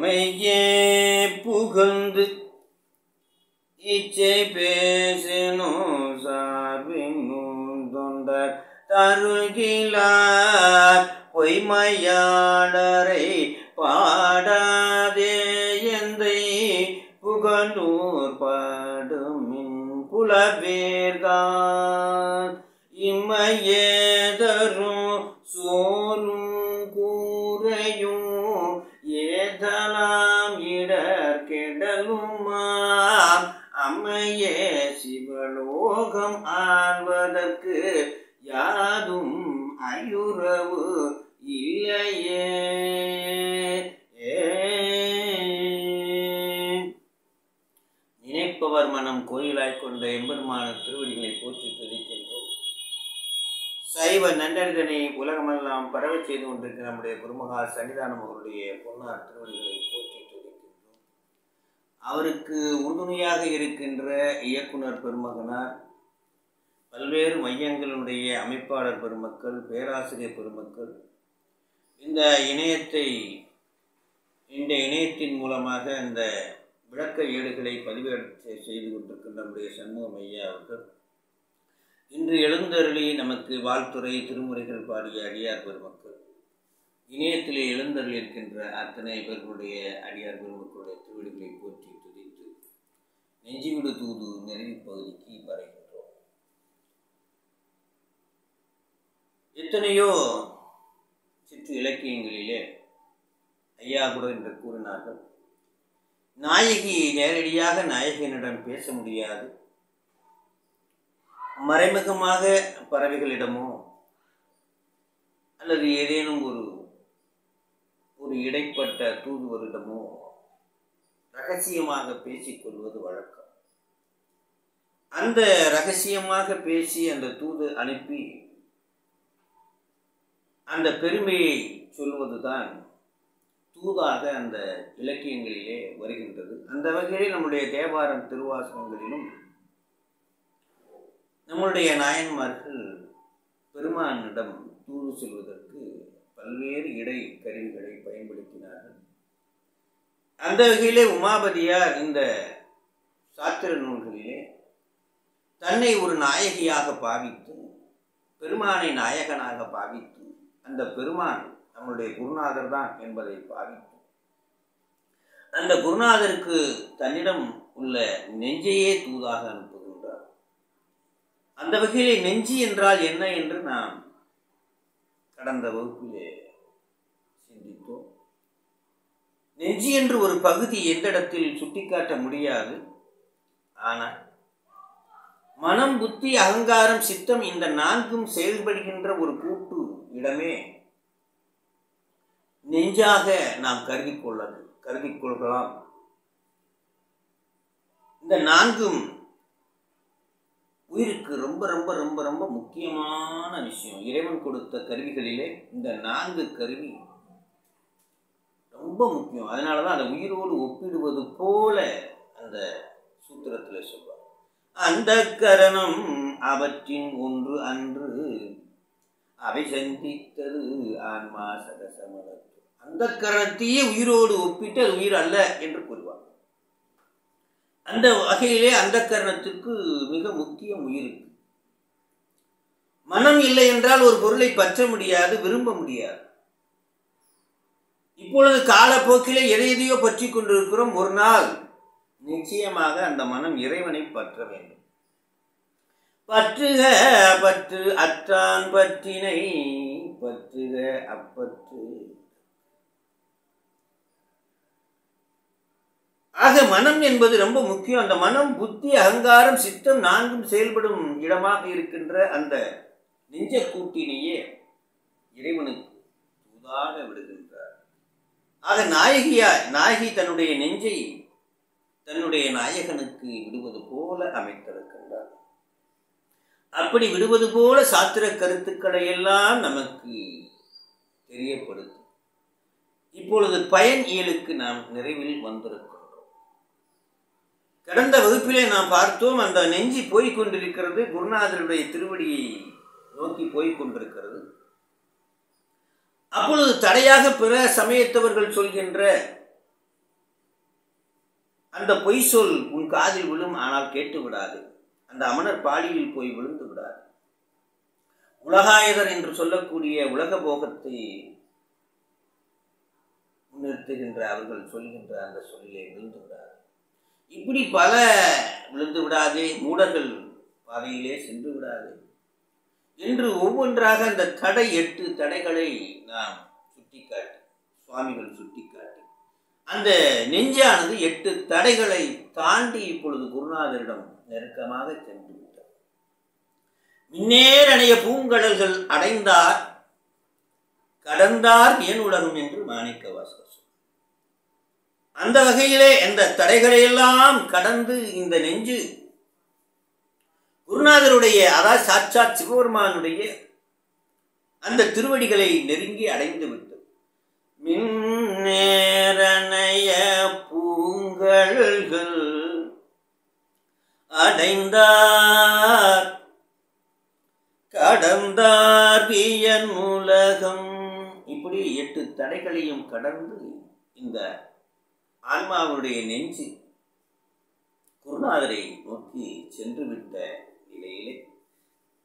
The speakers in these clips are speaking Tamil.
எம்மையே புகழ்ந்து இச்சை பேசினும் சைவ நன்னறிதனை உலகமெல்லாம் பரவ செய்து கொண்டிருக்கிற நம்முடைய குருமகா சன்னிதானம் அவருடைய பொன்னார் திருவள்ளுவரை போற்றி அவருக்கு உறுதுணையாக இருக்கின்ற இயக்குனர் பெருமகனார் பல்வேறு மையங்களுடைய அமைப்பாளர் பெருமக்கள் பேராசிரியர் பெருமக்கள் இந்த இணையத்தை இந்த இணையத்தின் மூலமாக இந்த விளக்க ஏடுகளை பதிவேற்ற செய்து கொண்டிருக்கின்ற நம்முடைய சண்முகம் ஐயா அவர்கள் இன்று எழுந்தருளி நமக்கு வாழ்த்துறை திருமுறைகள் பாடிய அடியார் பெருமக்கள். இணையத்திலே எழுந்தருள் இருக்கின்ற அத்தனை பேர்களுடைய அடியார் பெருமக்களுடைய திருவிடுகளை போற்றி துதித்து நெஞ்சிவிடு தூது நிறைவு பகுதிக்கு வரைகின்றோம். எத்தனையோ சிற்று இலக்கியங்களிலே ஐயா கூட என்று கூறினார்கள் நாயகி நேரடியாக நாயகனிடம் பேச முடியாது. மறைமுகமாக பறவைகளிடமோ அல்லது ஏதேனும் ஒரு ஒரு இடைப்பட்ட தூதுவரிடமோ ரகசியமாக பேசிக்கொள்வது வழக்கம். அந்த ரகசியமாக பேசி அந்த தூது அனுப்பி அந்த பெருமையை சொல்வதுதான் தூதாக அந்த இலக்கியங்களிலே வருகின்றது. அந்த வகையில் நம்முடைய தேவாரம் திருவாசகங்களிலும் நம்முடைய நாயன்மார்கள் பெருமானிடம் தூது செல்வதற்கு பல்வேறு இடை கருவிகளை பயன்படுத்தினார்கள். அந்த வகையிலே உமாபதியார் இந்த சாத்திர நூல்களிலே தன்னை ஒரு நாயகியாக பாவித்து பெருமானை நாயகனாக பாவித்து அந்த பெருமான் நம்முடைய குருநாதர் தான் என்பதை பாவித்து அந்த குருநாதருக்கு தன்னிடம் உள்ள நெஞ்சையே தூதாக அனுப்புகின்றார் அந்த வகையிலே நெஞ்சு என்றால் என்ன என்று நாம் கடந்த வகுப்பிலே சிந்தித்தோம். நெஞ்சு என்று ஒரு பகுதி எந்த இடத்தில் சுட்டிக்காட்ட முடியாது. ஆனால் மனம் புத்தி அகங்காரம் சித்தம் இந்த நான்கும் செயல்படுகின்ற ஒரு கூட்டு இடமே நெஞ்சாக நாம் கருதி கொள்ள கருதி கொள்ளலாம் இந்த நான்கும் உயிருக்கு ரொம்ப ரொம்ப ரொம்ப ரொம்ப முக்கியமான விஷயம். இறைவன் கொடுத்த கருவிகளிலே இந்த நான்கு கருவி ரொம்ப முக்கியம். அதனால தான் அந்த உயிரோடு ஒப்பிடுவது போல அந்த சூத்திரத்தில் சொல்வார். அந்த கரணம் அவற்றின் ஒன்று அன்று அவை சந்தித்தது ஆன்மா சகசமலத்து அந்த கரணத்தையே உயிரோடு ஒப்பிட்டு அது உயிர் அல்ல என்று கூறுவார். அந்த வகையிலே அந்த கரணத்துக்கு மிக முக்கியம் உயிர் மனம் இல்லை என்றால் ஒரு பொருளை பற்ற முடியாது விரும்ப முடியாது. இப்பொழுது காலப்போக்கிலே எதை எதையோ பற்றி கொண்டிருக்கிறோம். ஒரு நாள் நிச்சயமாக அந்த மனம் இறைவனை பற்ற வேண்டும். பற்றுக பற்று அற்றான் பற்றினை பற்றுக அப்பற்று. ஆக மனம் என்பது ரொம்ப முக்கியம். அந்த மனம் புத்தி அகங்காரம் சித்தம் நான்கும் செயல்படும் இடமாக இருக்கின்ற அந்த நெஞ்ச கூட்டினையே இறைவனுக்கு தூதாக விடுகின்றார். ஆக நாயகியா நாயகி தன்னுடைய நெஞ்சை தன்னுடைய நாயகனுக்கு விடுவது போல அமைத்திருக்கின்றார். அப்படி விடுவது போல சாத்திர கருத்துக்களை எல்லாம் நமக்கு தெரியப்படுத்தும். இப்பொழுது பயன் இயலுக்கு நாம் நிறைவில் வந்திருக்கிறோம். கடந்த வகுப்பிலே நாம் பார்த்தோம் அந்த நெஞ்சி போய்க் கொண்டிருக்கிறது குருநாதருடைய திருவடியை நோக்கி போய்க் கொண்டிருக்கிறது. அப்பொழுது தடையாக பிற சமயத்தவர்கள் சொல்கின்ற அந்த பொய் சொல் உன் காதில் விழும் ஆனால் கேட்டு விடாது. அந்த அமனர் பாலியில் போய் விழுந்து விடாது. உலகாயதர் என்று சொல்லக்கூடிய உலக போகத்தை முன்னிறுத்துகின்ற அவர்கள் சொல்கின்ற அந்த சொல்லிலே விழுந்து விடாது. இப்படி பல விழுந்து விடாதே மூடர்கள் பாதையிலே சென்று விடாதே. என்று ஒவ்வொன்றாக அந்த தடை எட்டு தடைகளை நாம் சுட்டிக்காட்டி சுவாமிகள் சுட்டிக்காட்டி. அந்த நெஞ்சானது எட்டு தடைகளை தாண்டி இப்பொழுது குருநாதரிடம் நெருக்கமாக சென்று விட்டது. மின்னேர் பூங்கடல்கள் அடைந்தார் கடந்தார் ஏன் உலகம் என்று மாணிக்க வாசகர் அந்த வகையிலே அந்த தடைகளை எல்லாம் கடந்து இந்த நெஞ்சு குருநாதருடைய அதாவது சாட்சாத் சிவபெருமானுடைய அந்த திருவடிகளை நெருங்கி அடைந்து விட்டு மின்னேரணைய பூங்கல்கள் அடைந்தார். கடந்தார் வியன் உலகம். இப்படி எட்டு தடைகளையும் கடந்து இந்த ஆன்மாவுடைய நெஞ்சு குருநாதரை நோக்கி சென்று விட்ட நிலையிலே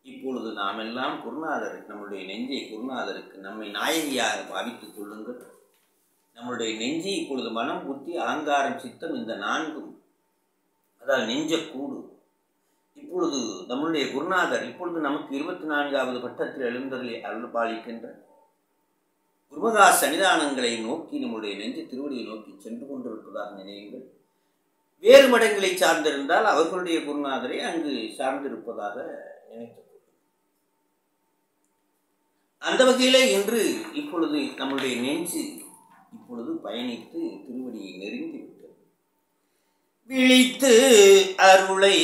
இப்பொழுது நாம் எல்லாம் குருநாதர் நம்முடைய நெஞ்சை குருநாதருக்கு நம்மை நாயகியாக பாவித்துக் கொள்ளுங்கள். நம்முடைய நெஞ்சை இப்பொழுது மனம் புத்தி அலங்காரம் சித்தம் இந்த நான்கும். அதாவது நெஞ்ச கூடு இப்பொழுது நம்முடைய குருநாதர் இப்பொழுது நமக்கு இருபத்தி நான்காவது பட்டத்தில் எழுந்ததிலே அருள் பாலிக்கின்ற குருமகா சன்னிதானங்களை நோக்கி நம்முடைய நெஞ்சு திருவடியை நோக்கி சென்று கொண்டிருப்பதாக நினைவுகள் வேறு மடங்களை சார்ந்திருந்தால் அவர்களுடைய குருநாதரை அங்கு சார்ந்திருப்பதாக நினைத்துக் அந்த வகையிலே இன்று இப்பொழுது நம்முடைய நெஞ்சு இப்பொழுது பயணித்து திருவடியை நெருங்கி விட்டது. விழித்து அருளை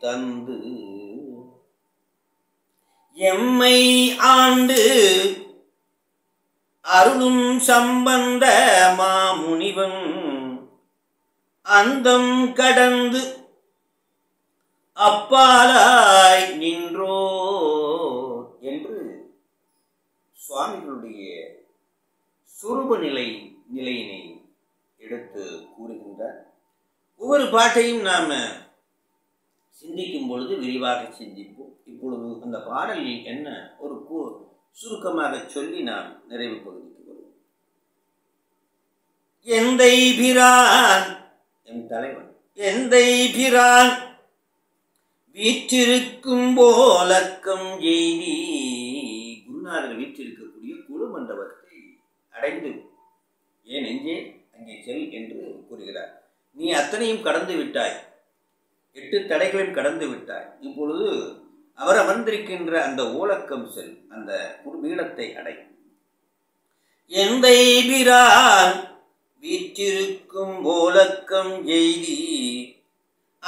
தந்து எம்மை ஆண்டு அருளும் சம்பந்த மாமுனிவன். அந்தம் கடந்து அப்பாலாய் நின்றோ என்று சுவாமிகளுடைய சுரூப நிலை நிலையினை எடுத்து கூறுகின்றார். ஒவ்வொரு பாட்டையும் நாம் சிந்திக்கும் பொழுது விரிவாக சிந்திப்போம். இப்பொழுது அந்த பாடலில் என்ன ஒரு கூ- சுருக்கமாக சொல்லி நாம் நிறைவு பகுதிக்கு வருவோம் எந்தை பிரான் என் தலைவன். எந்தை பிரான் வீற்றிருக்கும் போலக்கம் எய்தி. குருநாதர் வீற்றிருக்கக்கூடிய குழு மண்டபத்தை அடைந்து ஏன் எஞ்சே அங்கே செல் என்று கூறுகிறார். நீ அத்தனையும் கடந்து விட்டாய். எட்டு தடைகளையும் கடந்து விட்டாய். இப்பொழுது அவர் அமர்ந்திருக்கின்ற அந்த ஓலக்கம் செல் அந்த பீடத்தை அடை. எந்தை பிரான் வீற்றிருக்கும் ஓலக்கம் எய்தி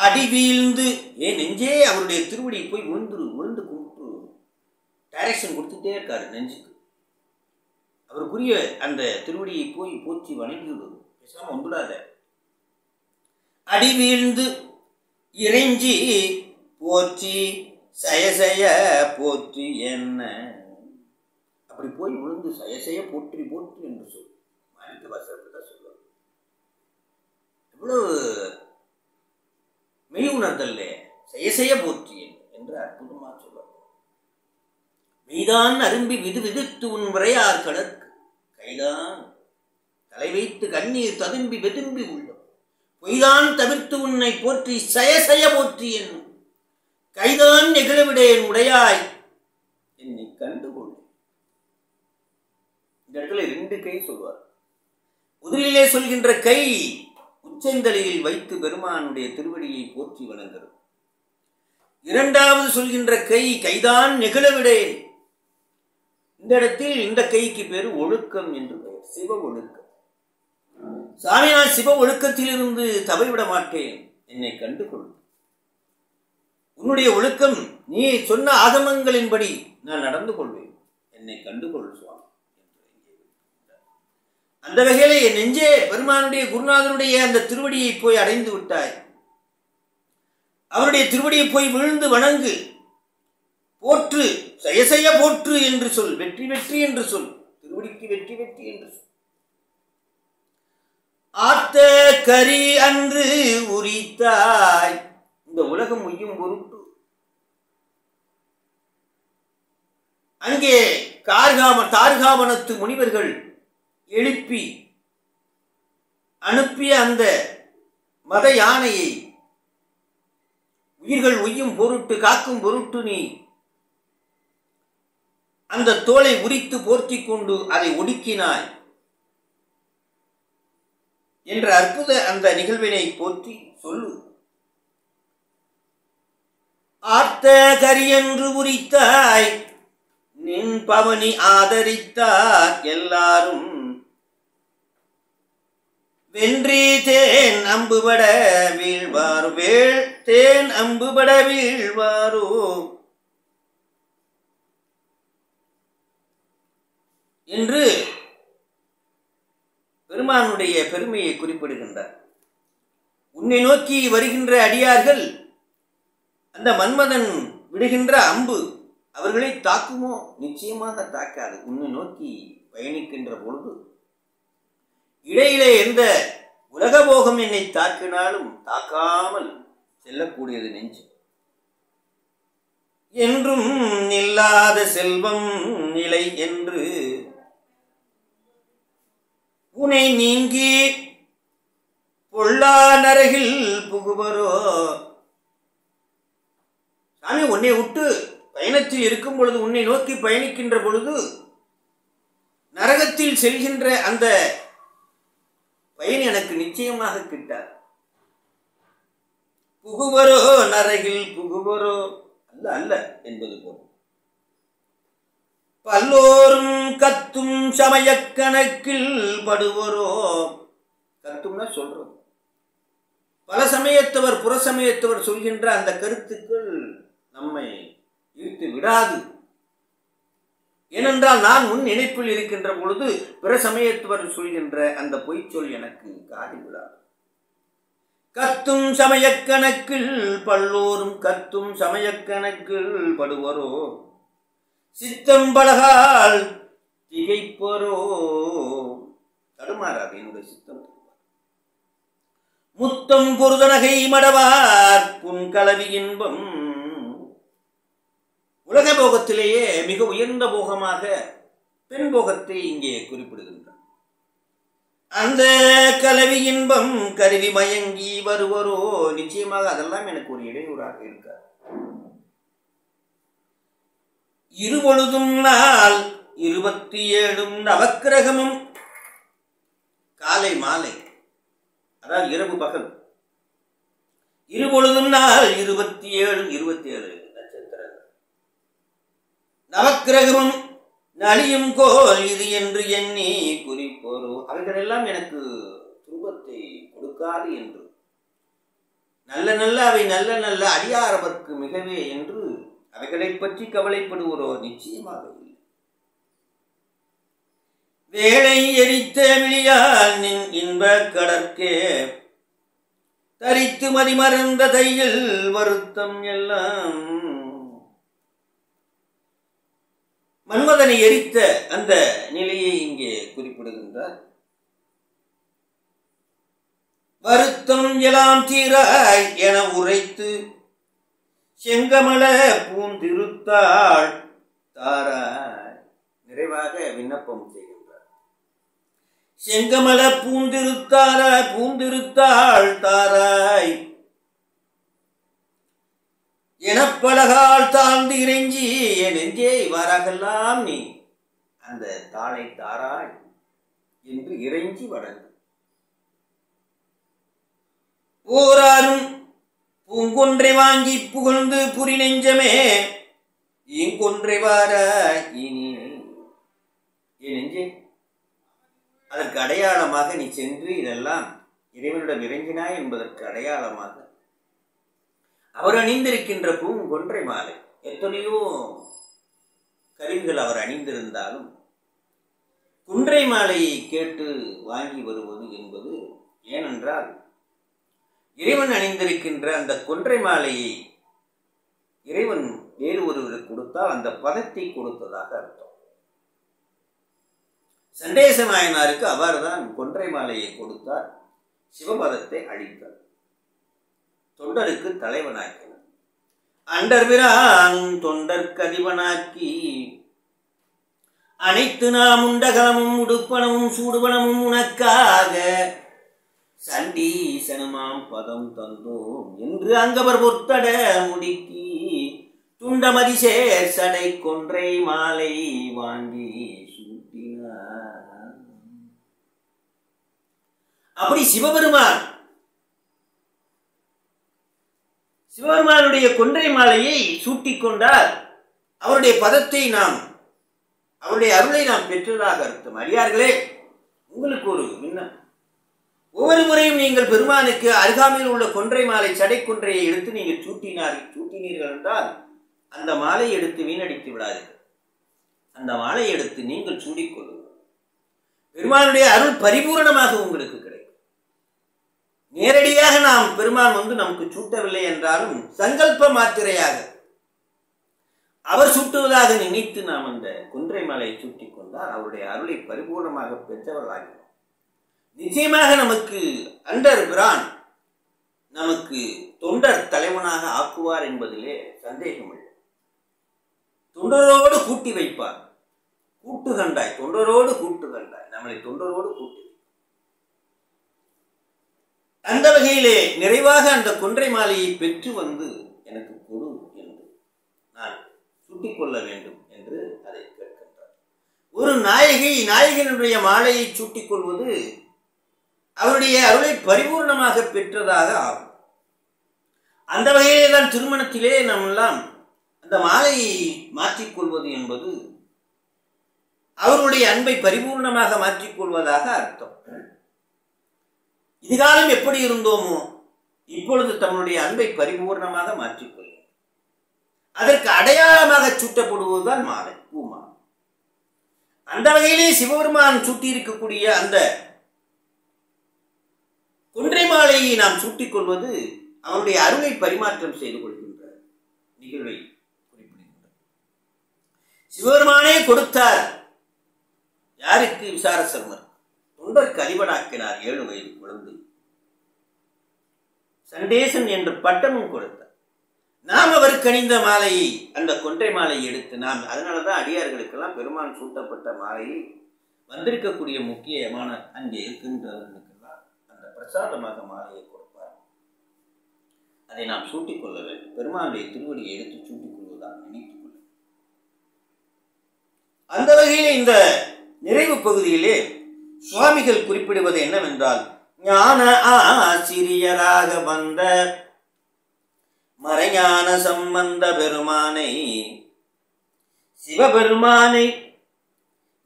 அடி வீழ்ந்து ஏன் நெஞ்சே அவருடைய திருவடியை போய் விழுந்துரு விழுந்து கும்பிட்டு டைரக்ஷன் கொடுத்துட்டே இருக்காரு நெஞ்சுக்கு. அவருக்குரிய அந்த திருவடியை போய் போற்றி வணங்கிவிடு பேசாம வந்துடாத. அடி வீழ்ந்து இறைஞ்சி போற்றி சயசய போற்றி என்ன? அப்படி போய் விழுந்து சயசய போற்றி போற்றி என்று சொல். மாணிக்க வாசகர் தான் சொல்லுவார் எவ்வளவு மெய் உணர்தல்ல செய்ய போற்றியேன் என்று அற்புதமா சொல்வார். மெய்தான் அரும்பி விது விதித்து உன் விரையார் கடற்கு கைதான் தலை வைத்து கண்ணீர் ததும்பி வெதும்பி உள்ளோம். பொய்தான் தவிர்த்து உன்னை போற்றி சயசய போற்றி என்னும் கைதான் நெகிழவிடேன் உடையாய். என்னை கண்டுகொள். இந்த இடத்துல ரெண்டு கை சொல்வார். முதலிலே சொல்கின்ற கை உச்சந்தலையில் வைத்து பெருமானுடைய திருவடியை போற்றி வணங்குகிறது இரண்டாவது சொல்கின்ற கை கைதான் நெகிழவிடேன் இந்த இடத்தில் இந்த கைக்கு பேரு ஒழுக்கம் என்று பெயர். சிவ ஒழுக்கம். சாமி நான் சிவ ஒழுக்கத்திலிருந்து தவறிவிட மாட்டேன். என்னை கண்டுகொள். உன்னுடைய ஒழுக்கம் நீ சொன்ன ஆகமங்களின்படி நான் நடந்து கொள்வேன். என்னை கண்டுகொள் சுவாமி அந்த வகையிலே என் நெஞ்சே பெருமானுடைய குருநாதனுடைய அந்த திருவடியை போய் அடைந்து விட்டாய். அவருடைய திருவடியை போய் விழுந்து வணங்கு. போற்று செயசெய போற்று என்று சொல் வெற்றி வெற்றி என்று சொல் திருவடிக்கு வெற்றி வெற்றி என்று சொல். ஆத்த கரி அன்று உரித்தாய். இந்த உலகம் உய்யும் பொருட்டு. அங்கே கார்காம தார்காமனத்து முனிவர்கள் எழுப்பி அனுப்பிய அந்த மத யானையை உயிர்கள் உய்யும் பொருட்டு காக்கும் பொருட்டு நீ அந்த தோலை உரித்து போர்த்தி கொண்டு அதை ஒடுக்கினாய் என்ற அற்புத அந்த நிகழ்வினை போற்றி சொல்லு. ஆர்த்த கரியன்று உரித்தாய். நின் பவனி ஆதரித்தார் எல்லாரும். வென்றி தேன் அம்புபட வீழ்வார்? வேள் தேன் அம்புபட வீழ்வாரோ? என்று பெருமானுடைய பெருமையை குறிப்பிடுகின்றார். உன்னை நோக்கி வருகின்ற அடியார்கள் அந்த மன்மதன் விடுகின்ற அம்பு அவர்களை தாக்குமோ? நிச்சயமாக தாக்காது. உன்னை நோக்கி பயணிக்கின்ற பொழுது இடையிலே எந்த உலகபோகம் என்னை தாக்கினாலும் தாக்காமல் செல்லக்கூடியது நெஞ்சு. என்றும் நில்லாத செல்வம் நிலை என்று உனை நீங்கி பொல்லா நரகில் புகுவரோ? சாமி உன்னை விட்டு பயணத்தில் இருக்கும் பொழுது உன்னை நோக்கி பயணிக்கின்ற பொழுது நரகத்தில் செல்கின்ற அந்த பயன் எனக்கு நிச்சயமாக கிட்டார். புகுவரோ நரகில் புகுவரோ? அல்ல அல்ல என்பது போல். பல்லோரும் கத்தும் சமயக் கணக்கில் படுவரோ? கத்தும்னா சொல்றோம் பல சமயத்தவர் புற சமயத்தவர் சொல்கின்ற அந்த கருத்துக்கள் நம்மை ஈர்த்து விடாது. ஏனென்றால் நான் முன் நினைப்பில் இருக்கின்ற பொழுது பிற சமயத்துவர் சொல்கின்ற அந்த பொய்ச்சொல் எனக்கு காதி விடாது. கத்தும் சமயக்கணக்கில் பல்லோரும் கத்தும் சமயக் கணக்கில் படுவரோ? சித்தம் பழகால் திகைப்பரோ? தடுமாறாது என்னுடைய சித்தம் முத்தம் பொருதனகை மடவார் புன்கலவி இன்பம் உலக போகத்திலேயே மிக உயர்ந்த போகமாக பெண் போகத்தை இங்கே குறிப்பிடுகின்றார். அந்த கலவி இன்பம் கருவி மயங்கி வருவரோ நிச்சயமாக அதெல்லாம் எனக்கு ஒரு இடையூறாக இருக்காது. இருபொழுதும் நாள் இருபத்தி ஏழும் நவக்கிரகமும் காலை மாலை அதாவது இரவு பகல். இருபொழுதும் நாள் இருபத்தி ஏழு இருபத்தி ஏழு நவக்கிரகமும் நலியும் கோல் இது என்று எண்ணி குறிப்போரோ. அவைகளெல்லாம் எனக்கு துன்பத்தை கொடுக்காது என்று. நல்ல நல்ல அவை நல்ல நல்ல அடியாரவர்க்கு மிகவே என்று அவைகளைப் பற்றி கவலைப்படுவோரோ நிச்சயமாக இல்லை. வேலை எரித்த விழியால் நின் இன்ப கடற்கே தரித்து மதிமறந்த தையில் வருத்தம் எல்லாம் மன்மதனை எரித்த அந்த நிலையை இங்கே குறிப்பிடுகின்றார். வருத்தம் எல்லாம் தீராய் என உரைத்து செங்கமல பூந்திருத்தாள் தாராய் நிறைவாக விண்ணப்பம் செய்கின்றார். செங்கமல பூந்திருத்தார பூந்திருத்தாள் தாராய் எனப்பலகால் தாழ்ந்து இறைஞ்சி என் நெஞ்சே இவ்வாறாகலாம் நீ. அந்த தாளை தாராய் என்று இறைஞ்சி வணங்கு போராரும் பூங்கொன்றை வாங்கி புகழ்ந்து புரி நெஞ்சமே இங்கொன்றை வார இனி என் நெஞ்சே அதற்கு அடையாளமாக நீ சென்று இதெல்லாம் இறைவனிடம் இறங்கினாய் என்பதற்கு அடையாளமாக அவர் அணிந்திருக்கின்ற பூங்கொன்றை மாலை. எத்தனையோ கருவிகள் அவர் அணிந்திருந்தாலும் குன்றை மாலையை கேட்டு வாங்கி வருவது என்பது ஏனென்றால் இறைவன் அணிந்திருக்கின்ற அந்த கொன்றை மாலையை இறைவன் வேறு ஒருவருக்கு கொடுத்தால் அந்த பதத்தை கொடுத்ததாக அர்த்தம். சண்டேச நாயனாருக்கு அவர்தான் கொன்றை மாலையை கொடுத்தார் சிவபதத்தை அழித்தார். தொண்டருக்கு தலைவனாக்கினார் அண்டர்பிரான் தொண்டற்கதிவனாக்கி அனைத்து நாம் உண்டகலமும் உடுப்பனமும் சூடுபனமும் உனக்காக சண்டீசனுமாம் பதம் தந்தோம் என்று அங்கவர் பொத்தட முடுக்கி துண்டமதி சேர் சடை கொன்றை மாலை வாங்கி சூட்டினார். அப்படி சிவபெருமான் சிவபெருமானுடைய கொன்றை மாலையை சூட்டிக் கொண்டால் அவருடைய பதத்தை நாம் அவருடைய அருளை நாம் பெற்றதாக அர்த்தம். அறியார்களே உங்களுக்கு ஒரு விண்ணம் ஒவ்வொரு முறையும் நீங்கள் பெருமானுக்கு அருகாமையில் உள்ள கொன்றை மாலை சடை கொன்றையை எடுத்து நீங்கள் சூட்டினார் சூட்டினீர்கள் என்றால் அந்த மாலையை எடுத்து வீணடித்து விடாதீர்கள். அந்த மாலையை எடுத்து நீங்கள் சூடிக்கொள்ளுங்கள் பெருமானுடைய அருள் பரிபூரணமாக உங்களுக்கு கிடைக்கும். நேரடியாக நாம் பெருமான் வந்து நமக்கு சூட்டவில்லை என்றாலும் சங்கல்ப மாத்திரையாக அவர் சுட்டுவதாக நினைத்து நாம் அந்த குன்றை மலையை சுட்டி கொண்டால் அவருடைய அருளை பரிபூர்ணமாக பெற்றவர்களாகிறோம். நிச்சயமாக நமக்கு அண்டர் பிரான் நமக்கு தொண்டர் தலைவனாக ஆக்குவார் என்பதிலே சந்தேகமில்லை. தொண்டரோடு கூட்டி வைப்பார். கூட்டு கண்டாய் தொண்டரோடு கூட்டு கண்டாய் நம்மளை தொண்டரோடு கூட்டி அந்த வகையிலே நிறைவாக அந்த கொன்றை மாலையை பெற்று வந்து எனக்கு கொடு என்று நான் சுட்டிக் கொள்ள வேண்டும் என்று அதை கேட்கின்றார். ஒரு நாயகி நாயகனுடைய மாலையை சூட்டிக்கொள்வது அவருடைய அருளை பரிபூர்ணமாக பெற்றதாக ஆகும். அந்த வகையிலே தான் திருமணத்திலே நம் எல்லாம் அந்த மாலையை மாற்றிக்கொள்வது என்பது அவருடைய அன்பை பரிபூர்ணமாக மாற்றிக்கொள்வதாக அர்த்தம். இதுகாலம் எப்படி இருந்தோமோ இப்பொழுது தன்னுடைய அன்பை பரிபூர்ணமாக மாற்றிக்கொள்ளும். அதற்கு அடையாளமாக சூட்டப்படுவதுதான் மாலை பூமா அந்த வகையிலே சிவபெருமான் சூட்டியிருக்கக்கூடிய அந்த குன்றை மாலையை நாம் சூட்டிக் கொள்வது அவருடைய அருளை பரிமாற்றம் செய்து கொள்கின்ற நிகழ்வை குறிப்பிடுகின்றார் சிவபெருமானே கொடுத்தார். யாருக்கு விசார சர்மர் தொண்டர் கலிவனாக்கினார் ஏழு வயது குழந்தை. சண்டேசன் என்று பட்டமும் கொடுத்தார். நாம் அவருக்கு அணிந்த மாலையை அந்த கொன்றை மாலையை எடுத்து நாம் அதனாலதான் அடியார்களுக்கெல்லாம் பெருமான் சூட்டப்பட்ட மாலையை வந்திருக்கக்கூடிய முக்கியமான அங்கே இருக்கின்றவர்களுக்கெல்லாம் அந்த பிரசாதமாக மாலையை கொடுப்பார். அதை நாம் சூட்டிக் கொள்ள வேண்டும். பெருமானுடைய திருவடியை எடுத்து சூட்டிக் கொள்வதாக நினைத்துக் கொள்ள அந்த வகையில் இந்த நிறைவு பகுதியிலே சுவாமிகள் குறிப்பிடுவது என்னவென்றால் ஞான ஆசிரியராக வந்த மறைஞான சம்பந்த பெருமானை சிவபெருமானை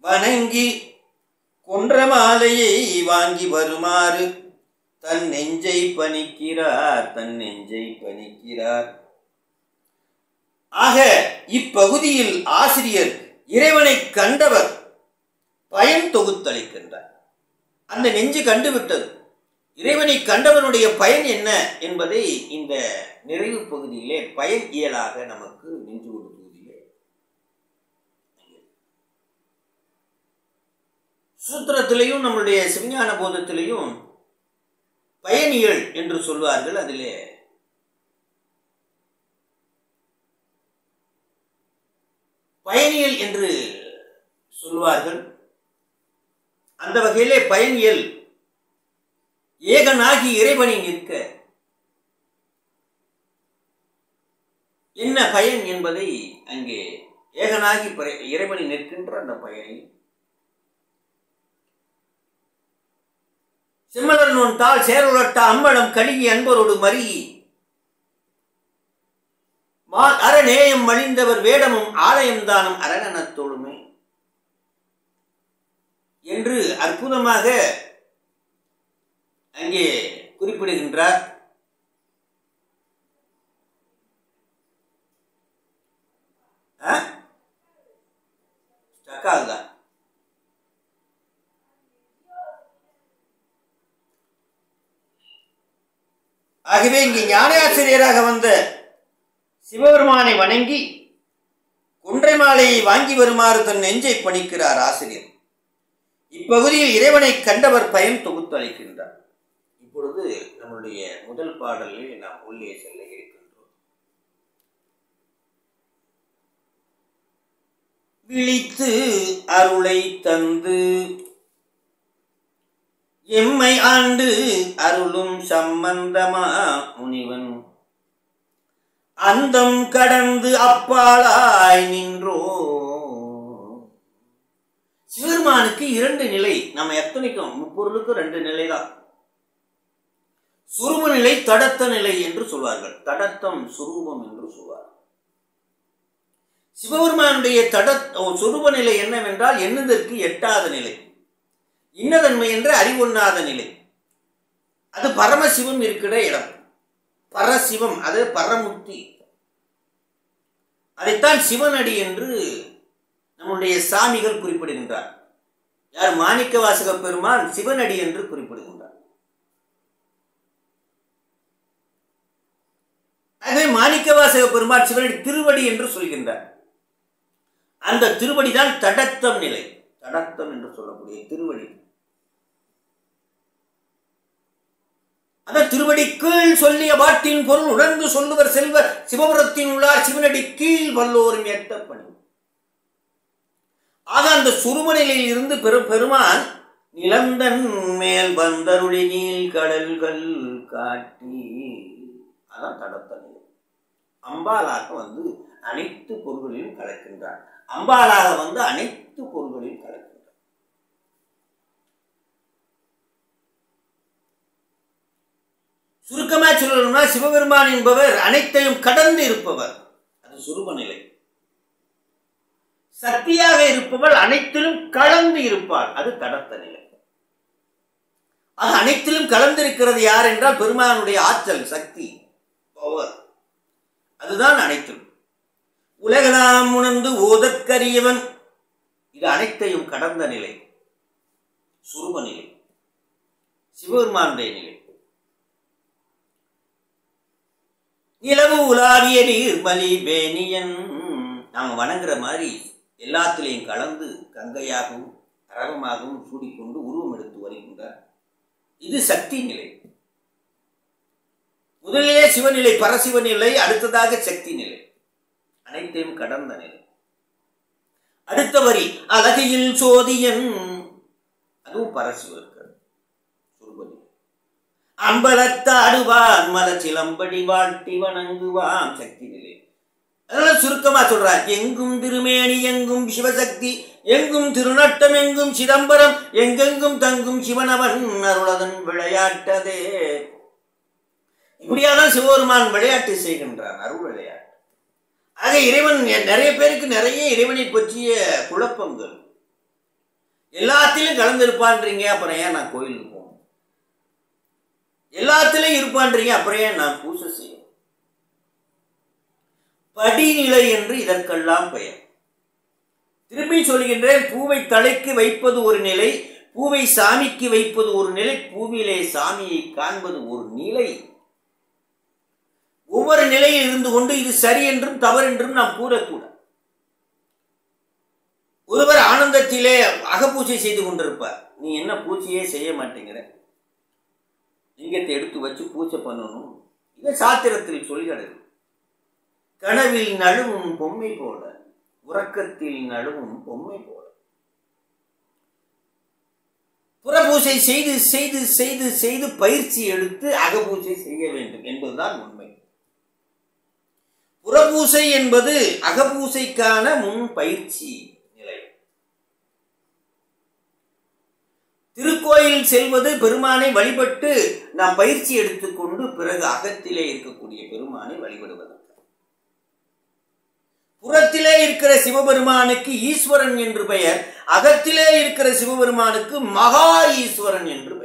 வணங்கி கொன்ற மாலையை வாங்கி வருமாறு தன் நெஞ்சை பணிக்கிறார் தன் நெஞ்சை பணிக்கிறார். ஆக இப்பகுதியில் ஆசிரியர் இறைவனை கண்டவர் பயன் தொகுத்தளிக்கின்றார். அந்த நெஞ்சு கண்டுவிட்டது. இறைவனை கண்டவனுடைய பயன் என்ன என்பதை இந்த நிறைவு பகுதியிலே பயன் இயலாக நமக்கு நின்று கொடுப்பதிலே சூத்திரத்திலையும் நம்மளுடைய சிவஞான போதத்திலையும் பயனியல் என்று சொல்வார்கள் அதிலே. பயனியல் என்று சொல்வார்கள். அந்த வகையிலே பயனியல் ஏகனாகி இறைவனை நிற்க. என்ன பயன் என்பதை அங்கே ஏகனாகி இறைவனை நிற்கின்ற அந்த பயனை. சிம்மலர் நோன் தாள் சேருளட்ட அம்பலம் கழுகி அன்பரோடு மறி. மா அறநேயம் மணிந்தவர் வேடமும் ஆலயம் தானும் அரணனத்தோடுமே என்று அற்புதமாக அங்கே குறிப்பிடுகின்றார் ஆ? ஆகவே இங்கே ஞானாசிரியராக வந்த சிவபெருமானை வணங்கி குன்றை மாலையை வாங்கி வருமாறு தன் நெஞ்சை பணிக்கிறார் ஆசிரியர். இப்பகுதியில் இறைவனை கண்டவர் பயன் தொகுத்து அளிக்கின்றார் இப்பொழுது நம்முடைய முதல் பாடலில் நாம் உள்ளே செல்ல இருக்கின்றோம். விழித்து அருளை தந்து எம்மை ஆண்டு அருளும் சம்பந்தமா முனிவன். அந்தம் கடந்து அப்பாலாய் நின்றோ. சிவருமானுக்கு இரண்டு நிலை நம்ம எத்தனைக்கும்? முப்பொருளுக்கும் ரெண்டு நிலை தான் சுரும நிலை தடத்த நிலை என்று சொல்வார்கள். தடத்தம் சுரூபம் என்று சொல்வார் சிவபெருமானுடைய தட சுரூப நிலை என்னவென்றால் எண்ணுதற்கு எட்டாத நிலை. இன்னதன்மை என்ற அறிவொண்ணாத நிலை. அது பரமசிவம் இருக்கிற இடம். பரசிவம் அது பரமுக்தி அதைத்தான் சிவனடி என்று நம்முடைய சாமிகள் குறிப்பிடுகின்றார். யார் மாணிக்க வாசக பெருமான் சிவனடி என்று குறிப்பிடுகின்றார். ஆகவே மாணிக்கவாசக பெருமாள் சிவனுடைய சிவனடி திருவடி என்று சொல்கின்றார். அந்த திருவடி தான் தடத்தம் நிலை. தடத்தம் என்று சொல்லக்கூடிய திருவடி. அந்த திருவடி கீழ் சொல்லிய பாட்டின் பொருள் உணர்ந்து சொல்லுவர் செல்வர் சிவபுரத்தின் உள்ளார் சிவனடி கீழ் வல்லோரும் ஏற்ற பணி ஆக அந்த சுருமநிலையில் இருந்து பெரும் பெருமான் நிலந்தன் மேல் வந்தருளி நீல் கடல்கள் காட்டி அதான் தடத்த நிலை. அம்பாலாக வந்து அனைத்து பொருள்களையும் கலக்கின்றார் அம்பாலாக வந்து அனைத்து பொருள்களையும் கலக்கின்றார் சுருக்கமா சொல்லணும்னா சிவபெருமான் என்பவர் அனைத்தையும் கடந்து இருப்பவர். அது சுரூப நிலை. சக்தியாக இருப்பவள் அனைத்திலும் கலந்து இருப்பாள் அது தடத்த நிலை. அது அனைத்திலும் கலந்திருக்கிறது யார் என்றால் பெருமானுடைய ஆற்றல் சக்தி பவர் அதுதான் அனைத்தும். உலகலாம் உணர்ந்து ஓதற்கரியவன் இது அனைத்தையும் கடந்த நிலை சுரூப நிலை சிவபெருமானுடைய நிலை. நிலவு உலாவிய நீர்மலி பேனியன் நாம் வணங்குற மாதிரி எல்லாத்திலையும் கலந்து கங்கையாகவும் அரவமாகவும் சூடிக்கொண்டு உருவம் எடுத்து வருகின்றார் இது சக்தி நிலை. முதலிலே சிவநிலை பரசிவ நிலை அடுத்ததாக சக்தி நிலை. அனைத்தையும் கடந்த நிலை. அடுத்த வரி அழகையில் சோதியன். அதுவும் பரசிவர்கள் சொல்வது அம்பலத்தாடுவான் மல சிலம்படி வாழ்த்தி வணங்குவான் சக்தி நிலை. அதனால சுருக்கமா சொல்றார் எங்கும் திருமேனி எங்கும் சிவசக்தி எங்கும் திருநட்டம் எங்கும் சிதம்பரம் எங்கெங்கும் தங்கும் சிவனவன் அருளதன் விளையாட்டதே. இப்படியாதான் சிவபெருமான் விளையாட்டு செய்கின்றான் அருள் விளையாட்டு. ஆக இறைவன் நிறைய பேருக்கு நிறைய இறைவனை பற்றிய குழப்பங்கள். எல்லாத்திலும் கலந்துருப்பான்றீங்க அப்புறம் ஏன் நான் கோயிலுக்கு போகணும்? எல்லாத்திலையும் இருப்பான்றீங்க அப்புறம் ஏன் நான் பூசை செய்யணும்? படிநிலை என்று இதற்கெல்லாம் பெயர். திரும்பி சொல்கின்றேன் பூவை தலைக்கு வைப்பது ஒரு நிலை பூவை சாமிக்கு வைப்பது ஒரு நிலை பூவிலே சாமியை காண்பது ஒரு நிலை. ஒவ்வொரு நிலையில் இருந்து கொண்டு இது சரி என்றும் தவறு என்றும் நாம் கூறக்கூடாது. ஒருவர் ஆனந்தத்திலே அகப்பூஜை செய்து கொண்டிருப்பார். நீ என்ன பூஜையே செய்ய மாட்டேங்கிற? லிங்கத்தை எடுத்து வச்சு பூஜை பண்ணணும். இதை சாத்திரத்தில் சொல்கிறது கனவில் நழுவும் பொம்மை போல உறக்கத்தில் நழுவும் பொம்மை போல. புறபூசை செய்து செய்து செய்து செய்து பயிற்சி எடுத்து அகபூஜை செய்ய வேண்டும் என்பதுதான் உண்மை. புறபூசை என்பது அகபூசைக்கான முன் பயிற்சி நிலை. திருக்கோயில் செல்வது பெருமானை வழிபட்டு நாம் பயிற்சி எடுத்துக்கொண்டு பிறகு அகத்திலே இருக்கக்கூடிய பெருமானை வழிபடுவதற்கு. புறத்திலே இருக்கிற சிவபெருமானுக்கு ஈஸ்வரன் என்று பெயர் அகத்திலே இருக்கிற சிவபெருமானுக்கு மகா ஈஸ்வரன் என்று பெயர்.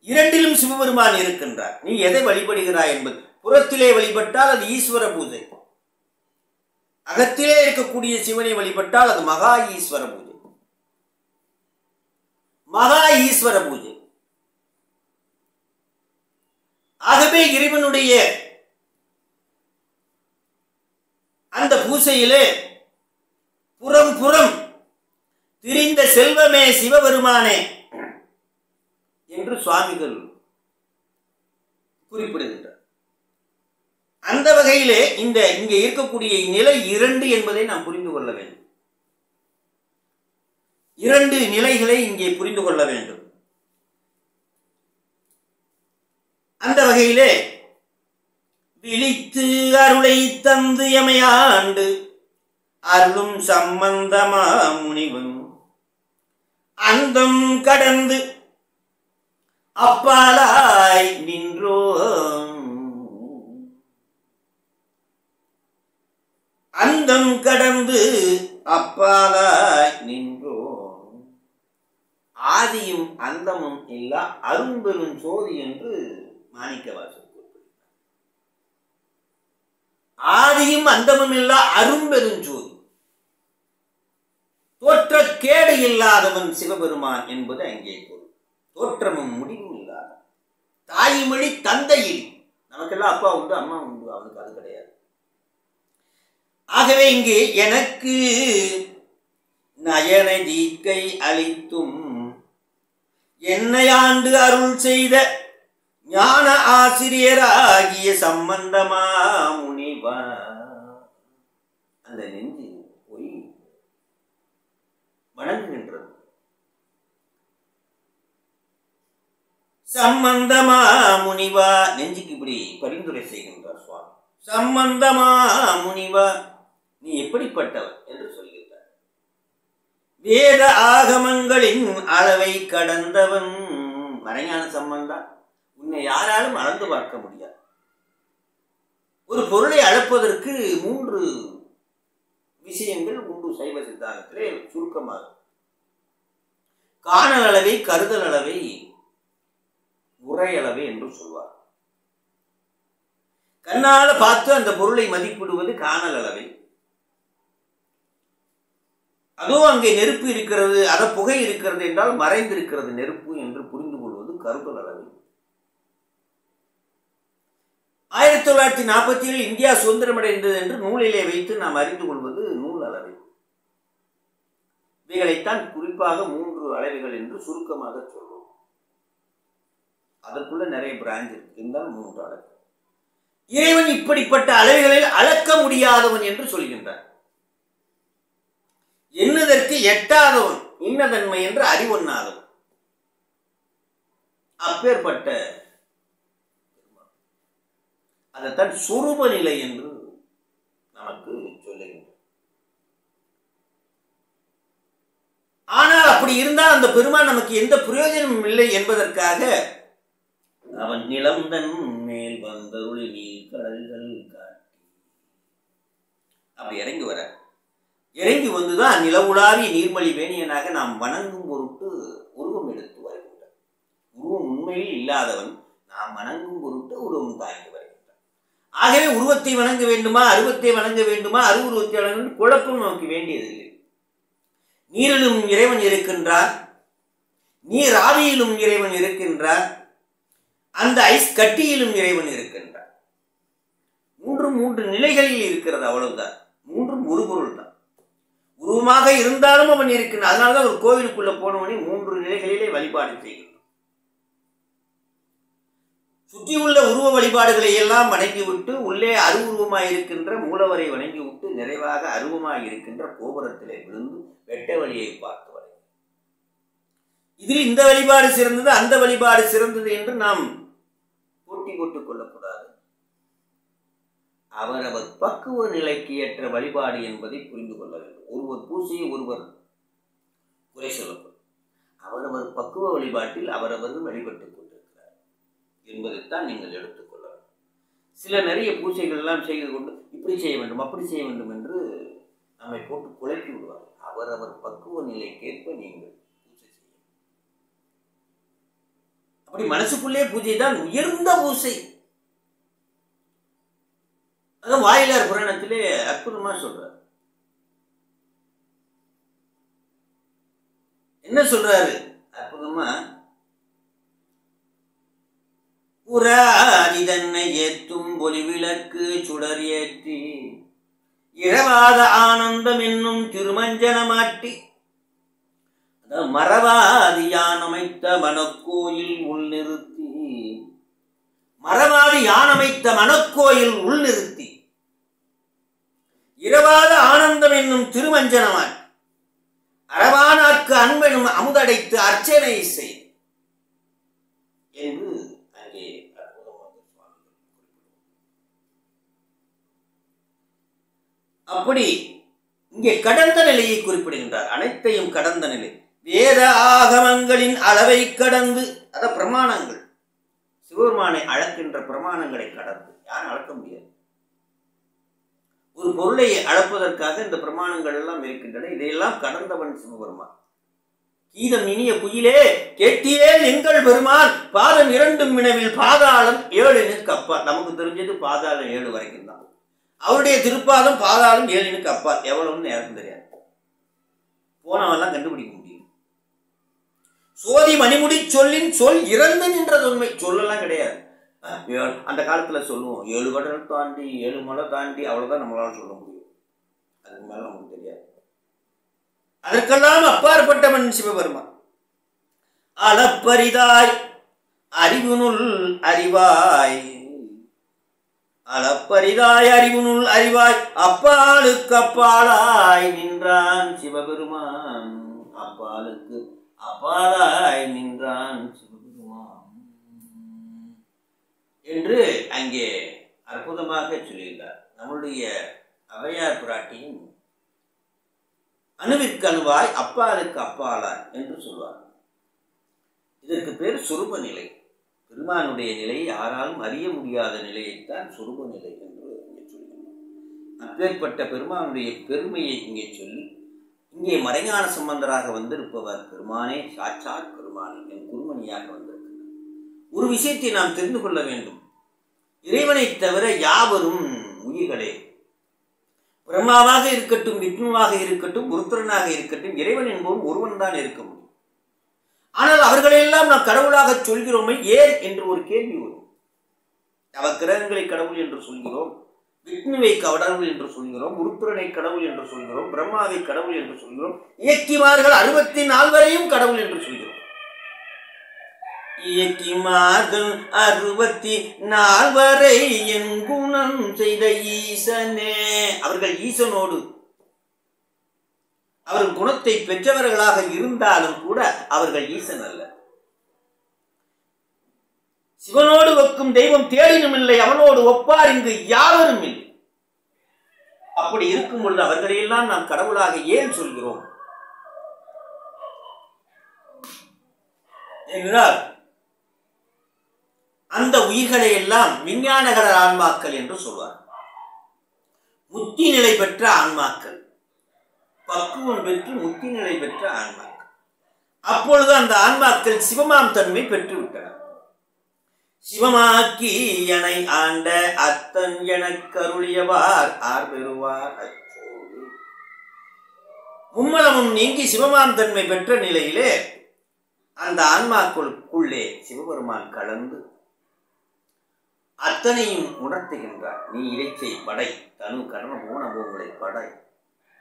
இரண்டிலும் சிவபெருமான் இருக்கின்றார். நீ எதை வழிபடுகிறாய் என்பது? புறத்திலே வழிபட்டால் அது ஈஸ்வர பூஜை. அகத்திலே இருக்கக்கூடிய சிவனை வழிபட்டால் அது மகா ஈஸ்வர பூஜை. மகா ஈஸ்வர பூஜை. ஆகவே இறைவனுடைய அந்த பூசையிலே புறம் புறம் திரிந்த செல்வமே சிவபெருமானே என்று சுவாமிகள் குறிப்பிடுகின்றார். அந்த வகையிலே இந்த இங்கே இருக்கக்கூடிய நிலை இரண்டு என்பதை நாம் புரிந்து கொள்ள வேண்டும். இரண்டு நிலைகளை இங்கே புரிந்து கொள்ள வேண்டும். அந்த வகையிலே விழித்து அருளை தந்து எமையாண்டு அருளும் சம்பந்தமா முனிவன். அந்தம் கடந்து அப்பாலாய் நின்றோ அந்தம் கடந்து அப்பாலாய் நின்றோம் ஆதியும் அந்தமும் இல்லா அரும்பெரும் சோதி என்று மாணிக்கவாசன் ஆதியும் அந்தமும் இல்லா அரும்பெரும் சோதி. தோற்ற கேடு இல்லாதவன் சிவபெருமான் என்பது அங்கே பொருள். தோற்றமும் முடிவும் இல்லாத தாய்மொழி தந்தையில். நமக்கெல்லாம் அப்பா உண்டு அம்மா உண்டு அவனுக்கு அது கிடையாது. ஆகவே இங்கு எனக்கு நயன தீக்கை அளித்தும் என்னை ஆண்டு அருள் செய்த ஞான ஆசிரியராகிய சம்பந்தமா முனிவா அந்த நெஞ்சு போய் வணங்குகின்றது. சம்பந்தமா முனிவா நெஞ்சுக்கு இப்படி பரிந்துரை செய்கின்றார் சுவாமி. சம்பந்தமா முனிவா நீ எப்படிப்பட்டவன் என்று சொல்கிறார் வேத ஆகமங்களின் அளவை கடந்தவன் மறைஞான சம்பந்தா உன்னை யாராலும் அளந்து பார்க்க முடியாது. ஒரு பொருளை அளப்பதற்கு மூன்று விஷயங்கள் உண்டு சைவ சித்தாந்தத்திலே சுருக்கமாக. காணல் அளவை கருதல் அளவை உரையளவை என்று சொல்வார். கண்ணால பார்த்து அந்த பொருளை மதிப்பிடுவது காணல் அளவை. அதுவும் அங்கே நெருப்பு இருக்கிறது அதை புகை இருக்கிறது என்றால் மறைந்திருக்கிறது நெருப்பு என்று புரிந்து கொள்வது கருதல் அளவில் ஆயிரத்தி தொள்ளாயிரத்தி நாற்பத்தி ஏழில் இந்தியா சுதந்திரமடைந்தது என்று நூலிலே வைத்து நாம் அறிந்து கொள்வது நூல் அளவை. இவைகளைத்தான் குறிப்பாக மூன்று அளவைகள் என்று சுருக்கமாக சொல்வோம். அதற்குள்ள நிறைய பிராஞ்ச் இருக்கு. இருந்தால் மூன்று அளவு. இறைவன் இப்படிப்பட்ட அளவுகளில் அளக்க முடியாதவன் என்று சொல்கின்றார் எண்ணுதற்கு எட்டாதவன் இன்னதன்மை என்று அறிவொன்னாதவன் அப்பேற்பட்ட அதைத்தான் சுரூப நிலை என்று நமக்கு சொல்லுகின்ற ஆனால் அப்படி இருந்தால் அந்த பெருமான் நமக்கு எந்த பிரயோஜனமும் இல்லை என்பதற்காக அவன் நிலந்தன் மேல் வந்தருள் நீ கடல்கள் காட்டி. அப்படி இறங்கி வர இறங்கி வந்துதான் நிலவுலாவிய நீர்மொழி வேணியனாக நாம் வணங்கும் பொருட்டு உருவம் எடுத்து வருகின்றார் உருவம் உண்மையில் இல்லாதவன் நாம் வணங்கும் பொருட்டு உருவம் தாங்கி வருகின்றான். ஆகவே உருவத்தை வணங்க வேண்டுமா அருவத்தை வணங்க வேண்டுமா அருவுருவத்தை வணங்க வேண்டும் குழப்பம் நமக்கு வேண்டியதில்லை. நீரிலும் இறைவன் இருக்கின்றார். நீர் ஆவியிலும் இறைவன் இருக்கின்றார். அந்த ஐஸ் கட்டியிலும் இறைவன் இருக்கின்றார். மூன்று மூன்று நிலைகளில் இருக்கிறது அவ்வளவுதான். மூன்றும் ஒரு பொருள் தான் உருவமாக இருந்தாலும் அவன் இருக்கிறான். அதனாலதான் ஒரு கோவிலுக்குள்ள போனவனே மூன்று நிலைகளிலே வழிபாடு செய்கின்றான் சுற்றியுள்ள உருவ வழிபாடுகளை எல்லாம் வணங்கிவிட்டு உள்ளே அருவுருவமாய் இருக்கின்ற மூலவரை வணங்கிவிட்டு நிறைவாக அருவமாய் இருக்கின்ற கோபுரத்திலே விழுந்து வெட்ட வழியை பார்த்து இதில் இந்த வழிபாடு சிறந்தது அந்த வழிபாடு சிறந்தது என்று நாம் போட்டி போட்டுக் கொள்ளக்கூடாது. அவரவர் பக்குவ நிலைக்கு ஏற்ற வழிபாடு என்பதை புரிந்து கொள்ள வேண்டும். ஒருவர் பூசையை ஒருவர் குறை சொல்லப்படும் அவரவர் பக்குவ வழிபாட்டில் அவரவர் வழிபட்டுக் கொண்டிருக்கிறார் என்பதைத்தான் நீங்கள் எடுத்துக்கொள்ள வேண்டும். சில நிறைய பூஜைகள் எல்லாம் செய்து கொண்டு இப்படி செய்ய வேண்டும் அப்படி செய்ய வேண்டும் என்று நம்மை போட்டு குழப்பி விடுவார் அவரவர் பக்குவ நிலைக்கேற்ப நீங்கள் பூஜை செய்ய அப்படி மனசுக்குள்ளே பூஜை தான் உயர்ந்த பூஜை அதான் வாயிலார் புராணத்திலே அற்புதமா சொல்றார். என்ன சொல்றாரு? அற்புதமா? புறாதிதன்னை ஏத்தும் ஒளி விளக்கு சுடர் ஏற்றி இரவாத ஆனந்தம் என்னும் திருமஞ்சனமாட்டி அந்த அமைத்த மனக்கோயில் உள் நிறுத்தி மரவாதி யான் அமைத்த மனக்கோயில் உள் நிறுத்தி இரவாத ஆனந்தம் என்னும் திருமஞ்சனமாய் அரவானாக்கு அன்பெனும் அமுதடைத்து அர்ச்சனை செய் என்று அங்கே அப்படி இங்கே கடந்த நிலையை குறிப்பிடுகின்றார். அனைத்தையும் கடந்த நிலை. வேத ஆகமங்களின் அளவை கடந்து அத பிரமாணங்கள். சிவபெருமானை அளக்கின்ற பிரமாணங்களை கடந்து. யாரும் அளக்க முடியாது. ஒரு பொருளை அளப்பதற்காக இந்த பிரமாணங்கள் எல்லாம் இருக்கின்றன. இதையெல்லாம் கடந்தவன் சிவபெருமான். கீதம் இனிய குயிலே கேட்டியே எங்கள் பெருமான் பாதம் இரண்டும் வினவில் பாதாளம் ஏழுனுக்கு அப்பா நமக்கு தெரிஞ்சது பாதாளம் ஏழு வரைக்கும் தான். அவருடைய திருப்பாதம் பாதாளம் ஏழுனுக்கு அப்பா எவ்வளவுன்னு யாருக்கும் தெரியாது. போனவெல்லாம் கண்டுபிடிக்க முடியும். சோதி மணிமுடி சொல்லின் சொல் இறந்து நின்றது உண்மை சொல்லலாம் கிடையாது. அந்த காலத்துல சொல்லுவோம் ஏழு கடல் தாண்டி ஏழு மலை தாண்டி அவ்வளவுதான் நம்மளால சொல்ல முடியும். அதுக்கு மேல நமக்கு தெரியாது. அதற்கெல்லாம் அப்பாற்பட்டவன் சிவபெருமான். அளப்பரிதாய் அறிவுனுள் அறிவாய். அளப்பரிதாய் அறிவுனுள் அறிவாய் அப்பாளுக்கு அப்பாலாய் நின்றான் சிவபெருமான். அப்பாளுக்கு அப்பாலாய் நின்றான் சிவ என்று அங்கே அற்புதமாக சொல்லியிருந்தார். நம்முடைய அவையார் பிராட்டியும் அணுவிற்கு அணுவாய் அப்பாலுக்கு அப்பாலாய் என்று சொல்வார். இதற்கு பேர் சுரூப நிலை. பெருமானுடைய நிலையை யாராலும் அறிய முடியாத நிலையைத்தான் சுரூப நிலை என்று இங்கே சொல்லுகிறோம் அப்பேற்பட்ட பெருமானுடைய பெருமையை இங்கே சொல்லி இங்கே மறைஞான சம்பந்தராக வந்திருப்பவர் பெருமானே சாட்சாத் பெருமானே என் குருமணியாக வந்திருக்கிறார். ஒரு விஷயத்தை நாம் தெரிந்து கொள்ள வேண்டும். இறைவனைத் தவிர யாவரும் உயிர்களே. பிரம்மாவாக இருக்கட்டும் விஷ்ணுவாக இருக்கட்டும் உருத்திரனாக இருக்கட்டும் இறைவன் என்பவன் ஒருவன் தான் இருக்க முடியும். ஆனால் அவர்களையெல்லாம் நாம் கடவுளாக சொல்கிறோமே ஏன் என்று ஒரு கேள்வி வரும். நவக்கிரகங்களை கடவுள் என்று சொல்கிறோம் விஷ்ணுவை கடவுள் என்று சொல்கிறோம் உருத்திரனை கடவுள் என்று சொல்கிறோம் பிரம்மாவை கடவுள் என்று சொல்கிறோம் இயக்கிமார்கள் அறுபத்தி நால்வரையும் கடவுள் என்று சொல்கிறோம். இயக்கிமார்கள் அறுபத்தி நால்வரை என் குணம் செய்த ஈசனே. அவர்கள் ஈசனோடு அவர்கள் குணத்தை பெற்றவர்களாக இருந்தாலும் கூட அவர்கள் ஈசன் அல்ல. சிவனோடு ஒக்கும் தெய்வம் தேடினும் இல்லை அவனோடு ஒப்பார் இங்கு யாவரும் இல்லை. அப்படி இருக்கும் பொழுது அவர்களையெல்லாம் நாம் கடவுளாக ஏன் சொல்கிறோம்? என்றால் அந்த உயிர்களை எல்லாம் விஞ்ஞானகர ஆன்மாக்கள் என்று சொல்வார் முத்தி நிலை பெற்ற ஆன்மாக்கள். பக்குவம் பெற்று முத்தி நிலை பெற்ற ஆன்மாக்கள். அப்பொழுது அந்த ஆன்மாக்கள் சிவமாம் தன்மை பெற்றுவிட்டன. சிவமாக்கி எனை ஆண்ட அத்தன் எனக் கருளியவார் ஆர் பெறுவார் அச்சோடு. மும்மலமும் நீங்கி சிவமாம் தன்மை பெற்ற நிலையிலே அந்த ஆன்மாக்களுக்குள்ளே சிவபெருமான் கலந்து அத்தனையும் உணர்த்துகின்றார் நீ இறைச்சை படை தனு கர்ண ஊனபோங்களை படை.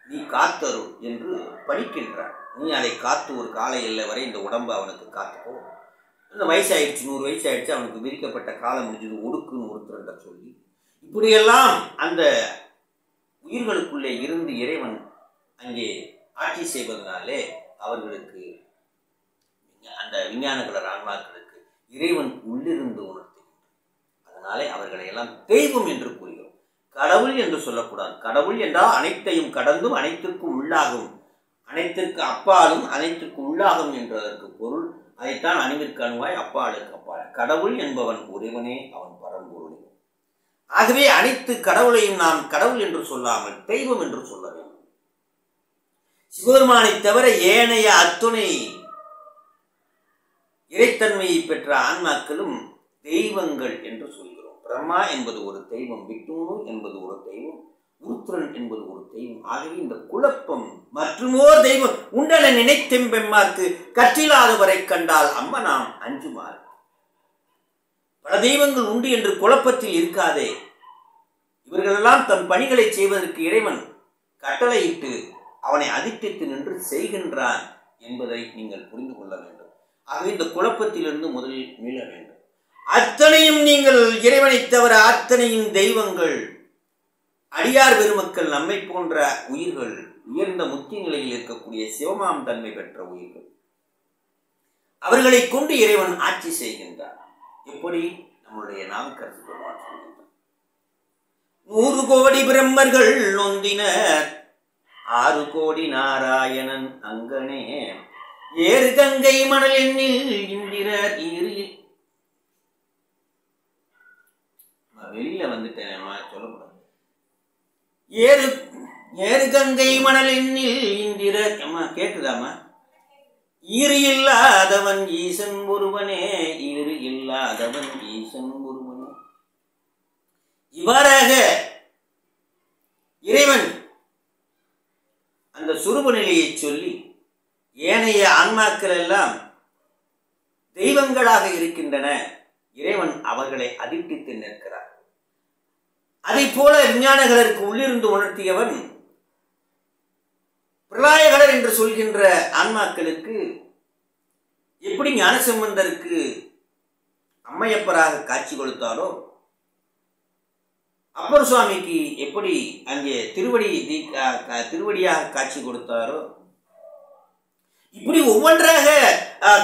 நீ காத்தருள் என்று பணிக்கின்றார் நீ அதை காத்து ஒரு காலை இல்லை வரை இந்த உடம்பு அவனுக்கு காத்துக்கோ இந்த வயசாயிடுச்சு நூறு வயசு ஆயிடுச்சு அவனுக்கு விரிக்கப்பட்ட காலம் முடிஞ்சது ஒடுக்குன்னு ஒருத்தர்கிட்ட சொல்லி இப்படியெல்லாம் அந்த உயிர்களுக்குள்ளே இருந்து இறைவன் அங்கே ஆட்சி செய்வதனாலே அவர்களுக்கு அந்த விஞ்ஞானகலர் ஆன்மாக்களுக்கு இறைவன் உள்ளிருந்து உணர்த்துகின்றான் அதனாலே அவர்களை எல்லாம் தெய்வம் என்று கூறுகிறோம். கடவுள் என்று சொல்லக்கூடாது. கடவுள் என்றால் அனைத்தையும் கடந்தும் அனைத்திற்கும் உள்ளாகும். அனைத்திற்கு அப்பாலும் அனைத்திற்கு உள்ளாகும் என்றதற்கு பொருள். அதைத்தான் அணுவிற்கு அணுவாய் அப்பாளுக்கு அப்பால். கடவுள் என்பவன் ஒருவனே அவன் பரம்பொருளே. ஆகவே அனைத்து கடவுளையும் நாம் கடவுள் என்று சொல்லாமல் தெய்வம் என்று சொல்ல வேண்டும். சிவபெருமானை தவிர ஏனைய அத்துணை இறைத்தன்மையை பெற்ற ஆன்மாக்களும் தெய்வங்கள் என்று சொல்கிறோம். பிரம்மா என்பது ஒரு தெய்வம் விஷ்ணு என்பது ஒரு தெய்வம் உருத்திரன் என்பது ஒரு தெய்வம். ஆகவே இந்த குழப்பம் மற்றுமோர் தெய்வம் உண்டன நினைத்தெம்பெம்மார்க்கு கற்றிலாதவரை கண்டால் அம்மா நாம் அஞ்சுமாறு. பல தெய்வங்கள் உண்டு என்று குழப்பத்தில் இருக்காதே. இவர்களெல்லாம் தன் பணிகளை செய்வதற்கு இறைவன் கட்டளையிட்டு அவனை அதிர்ஷ்டித்து நின்று செய்கின்றான் என்பதை நீங்கள் புரிந்து கொள்ள வேண்டும். ஆகவே இந்த குழப்பத்திலிருந்து முதலில் மீள வேண்டும். அத்தனையும் நீங்கள் இறைவனை தவிர அத்தனையும் தெய்வங்கள். அடியார் பெருமக்கள் நம்மை போன்ற உயிர்கள் உயர்ந்த முக்கிய நிலையில் இருக்கக்கூடிய சிவமாம் தன்மை பெற்ற உயிர்கள். அவர்களை கொண்டு இறைவன் ஆட்சி செய்கின்றார் எப்படி? நம்முடைய நாவுக்கரசு கருத்து நூறு கோடி பிரம்மர்கள் நொந்தினர். ஆறு கோடி நாராயணன் அங்கனே. ஏறு கங்கை மணல் இந்திரர். இரு நான் வெளியில வந்துட்டேன் சொல்லக்கூடாது. ஏறு ஏறு கங்கை மணல் எண்ணில் அம்மா கேக்குதாம்மா ஈறு இல்லாதவன் ஈசன் ஒருவனே ஈறு இல்லாதவன் ஈசன் ஒருவனே. இவ்வாறாக இறைவன் அந்த சுரூப நிலையை சொல்லி ஏனைய ஆன்மாக்கள் எல்லாம் தெய்வங்களாக இருக்கின்றன. இறைவன் அவர்களை அதிர்ப்பித்து நிற்கிறார். அதை போல விஞ்ஞானகலருக்கு உள்ளிருந்து உணர்த்தியவன் பிரளாயகலர் என்று சொல்கின்ற ஆன்மாக்களுக்கு எப்படி ஞானசம்பந்தருக்கு அம்மையப்பராக காட்சி கொடுத்தாரோ அப்பர் சுவாமிக்கு எப்படி அங்கே திருவடி திருவடியாக காட்சி கொடுத்தாரோ இப்படி ஒவ்வொன்றாக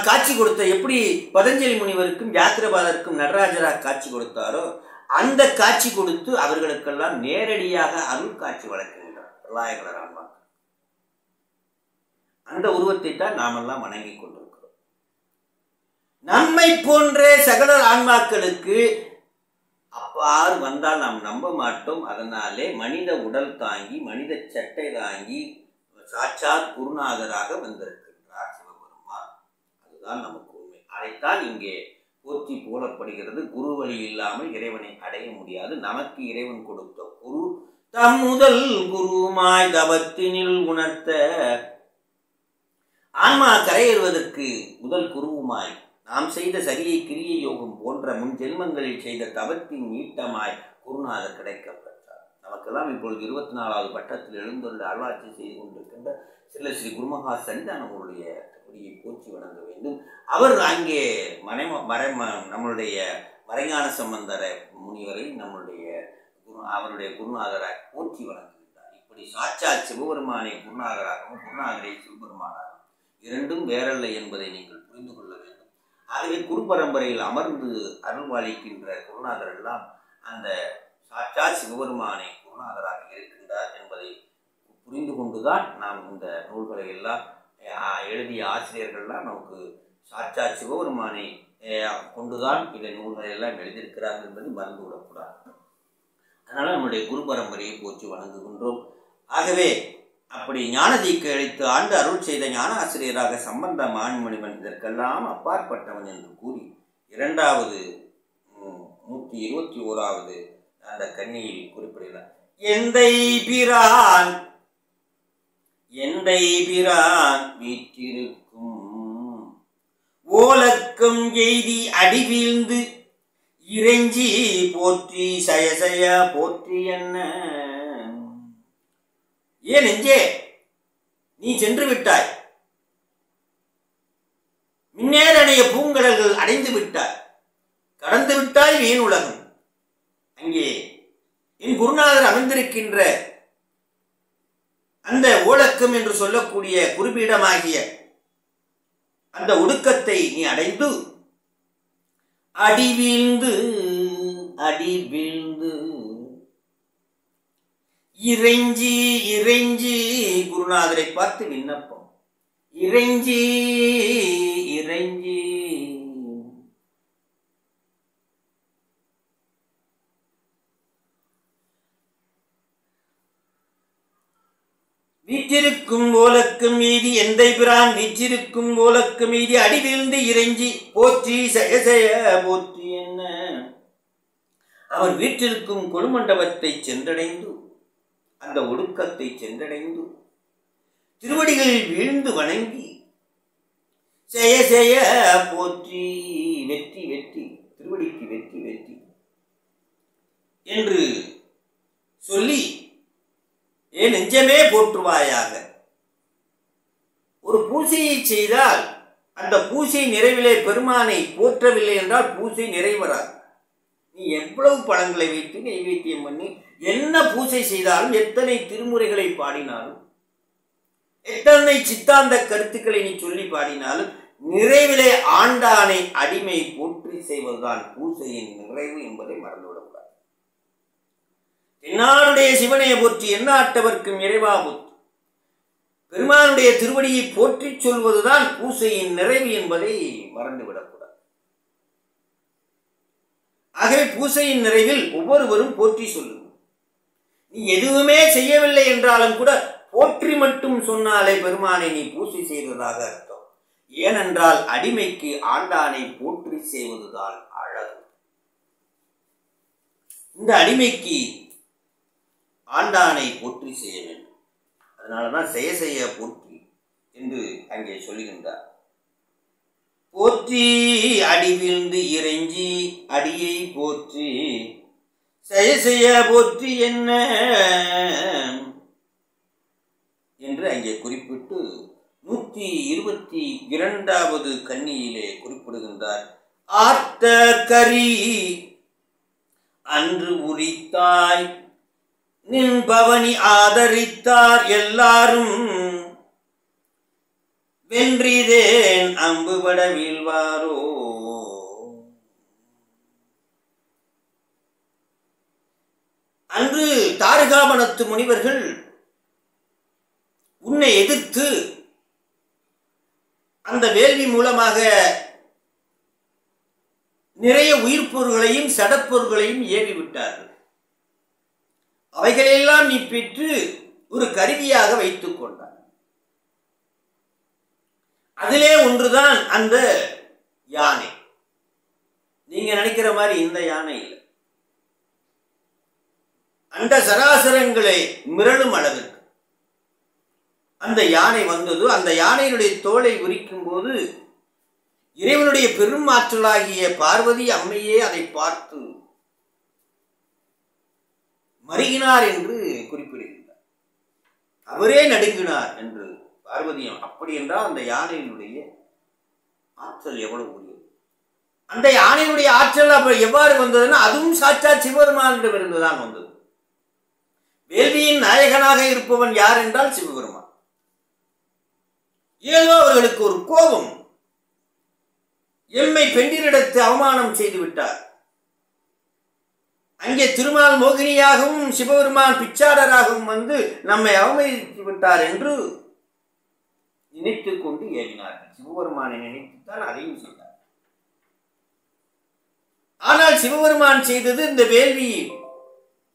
காட்சி கொடுத்த எப்படி பதஞ்சலி முனிவருக்கும் யாத்திரபாதருக்கும் நடராஜராக காட்சி கொடுத்தாரோ அந்த காட்சி கொடுத்து அவர்களுக்கெல்லாம் நேரடியாக அருள் காட்சி வழங்குகின்றார். பிரளாயகலர் ஆன்மா அந்த உருவத்தை தான் நாமெல்லாம் வணங்கி கொண்டிருக்கிறோம். நம்மை போன்ற சகல ஆன்மாக்களுக்கு அப்பாறு வந்தால் நாம் நம்ப மாட்டோம். அதனாலே மனித உடல் தாங்கி மனித சட்டை தாங்கி சாட்சாத் குருநாதராக வந்திருக்கின்றார் சிவபெருமான். அதுதான் நமக்கு உண்மை. அதைத்தான் இங்கே போற்றி போலப்படுகிறது. குரு வழி இல்லாமல் இறைவனை அடைய முடியாது. நமக்கு இறைவன் கொடுத்த குரு தம் முதல் குருமாய் தவத்தினில் உணர்த்த ஆன்மா கரையேறுவதற்கு முதல் குருவுமாய் நாம் செய்த சரியை கிரியை யோகம் போன்ற முன் ஜென்மங்களில் செய்த தவத்தின் நீட்டமாய் குருநாதர் கிடைக்கப்படும் நமக்கெல்லாம் இப்பொழுது இருபத்தி நாலாவது பட்டத்தில் எழுந்துள்ள அருளாட்சி செய்து கொண்டிருக்கின்ற சில ஸ்ரீ குருமகா சன்னிதானங்களுடைய திருப்படியை போற்றி வணங்க வேண்டும். அவர் அங்கே மறை மறை நம்மளுடைய மறைஞான சம்பந்தர முனிவரை நம்மளுடைய குரு அவருடைய குருநாதராக போற்றி வணங்குகின்றார். இப்படி சாட்சா சிவபெருமானை குருநாதராகவும் குருநாதரை சிவபெருமானாகவும் இரண்டும் வேறல்ல என்பதை நீங்கள் புரிந்து கொள்ள வேண்டும். ஆகவே குரு பரம்பரையில் அமர்ந்து அருள்வாளிக்கின்ற குருநாதர் எல்லாம் அந்த சாட்சா சிவபெருமானை குருநாதராக இருக்கின்றார் என்பதை புரிந்து கொண்டுதான் நாம் இந்த நூல்களை எல்லாம் எழுதிய ஆசிரியர்கள்லாம் நமக்கு சாட்சா சிவபெருமானை கொண்டுதான் இந்த நூல்களை எல்லாம் எழுதியிருக்கிறார்கள் என்பதை மறந்து விடக்கூடாது அதனால் நம்முடைய குரு பரம்பரையை போற்றி வணங்குகின்றோம். ஆகவே அப்படி ஞானதீக்கு அளித்து ஆண்டு அருள் செய்த ஞான ஆசிரியராக சம்பந்த மான்மணிவன் இதற்கெல்லாம் அப்பாற்பட்டவன் என்று கூறி இரண்டாவது நூற்றி இருபத்தி ஓராவது அந்த கன்னியில் குறிப்பிடுகிறார். எந்தை பிரான் எந்தை பிரான் வீற்றிருக்கும்? ஓலக்கம் எய்தி அடி வீழ்ந்து இறைஞ்சி போற்றி சயசய போற்றி என்ன? ஏன் நெஞ்சே நீ சென்று விட்டாய். மின்னேறடைய பூங்கடல்கள் அடைந்து விட்டாய். கடந்து விட்டாய் வீண் உலகம். அங்கே இனி குருநாதர் அமைந்திருக்கின்ற அந்த ஓலக்கம் என்று சொல்லக்கூடிய குறிப்பீடமாகிய அந்த ஒடுக்கத்தை நீ அடைந்து அடி வீழ்ந்து அடி வீழ்ந்து இறைஞ்சி இறைஞ்சி குருநாதரை பார்த்து விண்ணப்பம். இறைஞ்சி இறைஞ்சி. வீற்றிருக்கும் ஓலக்கு மீதி எந்தை பிரான்? வீற்றிருக்கும் ஓலக்கு மீதி அடி இறைஞ்சி. போற்றி செய செய போற்றி என்ன? அவர் வீற்றிருக்கும் கொழுமண்டபத்தை சென்றடைந்து அந்த ஒடுக்கத்தை சென்றடைந்து திருவடிகளில் வீழ்ந்து வணங்கி செய செய போற்றி வெற்றி வெற்றி திருவடிக்கு வெற்றி வெற்றி என்று சொல்லி ஏன் நெஞ்சமே போற்றுவாயாக. ஒரு பூசையை செய்தால் அந்த பூசை நிறைவிலே பெருமானை போற்றவில்லை என்றால் பூசை நிறைவராது. நீ எவ்வளவு பழங்களை வைத்து நைவேத்தியம் பண்ணி என்ன பூசை செய்தாலும் எத்தனை திருமுறைகளை பாடினாலும் எத்தனை சித்தாந்த கருத்துக்களை நீ சொல்லி பாடினாலும் நிறைவிலே ஆண்டானை அடிமை போற்றி செய்வதுதான் பூசையின் நிறைவு என்பதை மறந்துவிடும் தென்னாருடைய சிவனையை போற்றி எண்ணாட்டவர்க்கும் இறைவா புத்து பெருமானுடைய திருவடியை போற்றிச் சொல்வதுதான் பூசையின் நிறைவு என்பதை மறந்துவிடக்கூடாது. ஆகவே பூசையின் நிறைவில் ஒவ்வொருவரும் போற்றி சொல்லுங்கள் நீ எதுவுமே செய்யவில்லை என்றாலும் கூட போற்றி மட்டும் சொன்னாலே பெருமானை நீ பூசை செய்ததாக அர்த்தம். ஏனென்றால் அடிமைக்கு ஆண்டானை போற்றி செய்வதுதான் அழகு. இந்த அடிமைக்கு ஆண்டானை போற்றி செய்ய வேண்டும். அதனாலதான் செய்ய செய்ய போற்றி என்று அங்கே சொல்லுகின்றார். போற்றி அடிவிழ்ந்து இறைஞ்சி அடியை போற்றி. செய்ய செய்ய போற்றி என்ன? என்று அங்கே குறிப்பிட்டு நூற்றி இருபத்தி இரண்டாவது கன்னியிலே குறிப்பிடுகின்றார். ஆர்த்த கரி அன்று உரித்தாய் நின் பவனி ஆதரித்தார் எல்லாரும். வென்றிதேன் அம்புபட வீழ்வாரோ. அன்று தாரகாமணத்து முனிவர்கள் உன்னை எதிர்த்து அந்த வேள்வி மூலமாக நிறைய உயிர்ப்பொருள்களையும் சடப்பொருள்களையும் ஏவிவிட்டார்கள். அவைகளையெல்லாம் அவைகளெல்லாம் நீ பெற்று ஒரு கருவியாக வைத்துக் கொண்டார் அதிலே ஒன்றுதான் அந்த யானை. நீங்க நினைக்கிற மாதிரி இந்த யானை இல்லை. அந்த சராசரங்களை மிரளும் அளவுக்கு அந்த யானை வந்தது. அந்த யானையினுடைய தோலை உரிக்கும் போது இறைவனுடைய பெரும் ஆற்றலாகிய பார்வதி அம்மையே அதை பார்த்து மருகினார் என்று குறிப்பிடுகின்றார். அவரே நடுங்கினார் என்று பார்வதியம் அப்படி என்றால் அந்த யானையினுடைய ஆற்றல் எவ்வளவு உரியது? அந்த யானையினுடைய ஆற்றல் அப்ப எவ்வாறு வந்ததுன்னா அதுவும் சாட்சா சிவபெருமானிடம் இருந்துதான் வந்தது. வேள்வியின் நாயகனாக இருப்பவன் யார் என்றால் சிவபெருமான். ஏதோ அவர்களுக்கு ஒரு கோபம். எம்மை பெண்டிரிடத்து அவமானம் செய்து விட்டார். அங்கே திருமால் மோகினியாகவும் சிவபெருமான் பிச்சாடராகவும் வந்து நம்மை அவமதித்து விட்டார் என்று நினைத்து கொண்டு ஏறினார்கள். சிவபெருமானை நினைத்துத்தான் அதையும் செய்தார் ஆனால் சிவபெருமான் செய்தது இந்த வேள்வி.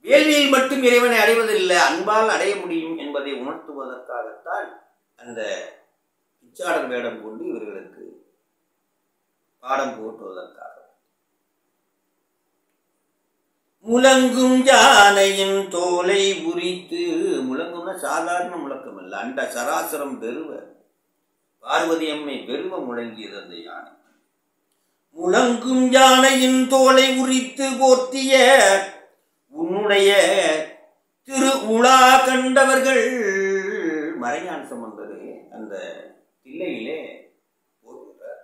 வேள்வியில் மட்டும் இறைவனை அடைவதில்லை. அன்பால் அடைய முடியும் என்பதை உணர்த்துவதற்காகத்தான் அந்த பிச்சாடர் வேடம் கொண்டு இவர்களுக்கு பாடம் போட்டுவதற்காக முழங்கும் யானையின் தோலை உரித்து முழங்கும்னா சாதாரண முழக்கம் அல்ல அண்ட சராசரம் பெருவ பார்வதி அம்மை பெருவ முழங்கியது அந்த யானை. முழங்கும் யானையின் தோலை உரித்து போர்த்திய உன்னுடைய திரு உலா கண்டவர்கள். மறைஞான சம்பந்தரு அந்த தில்லையிலே போகின்றார்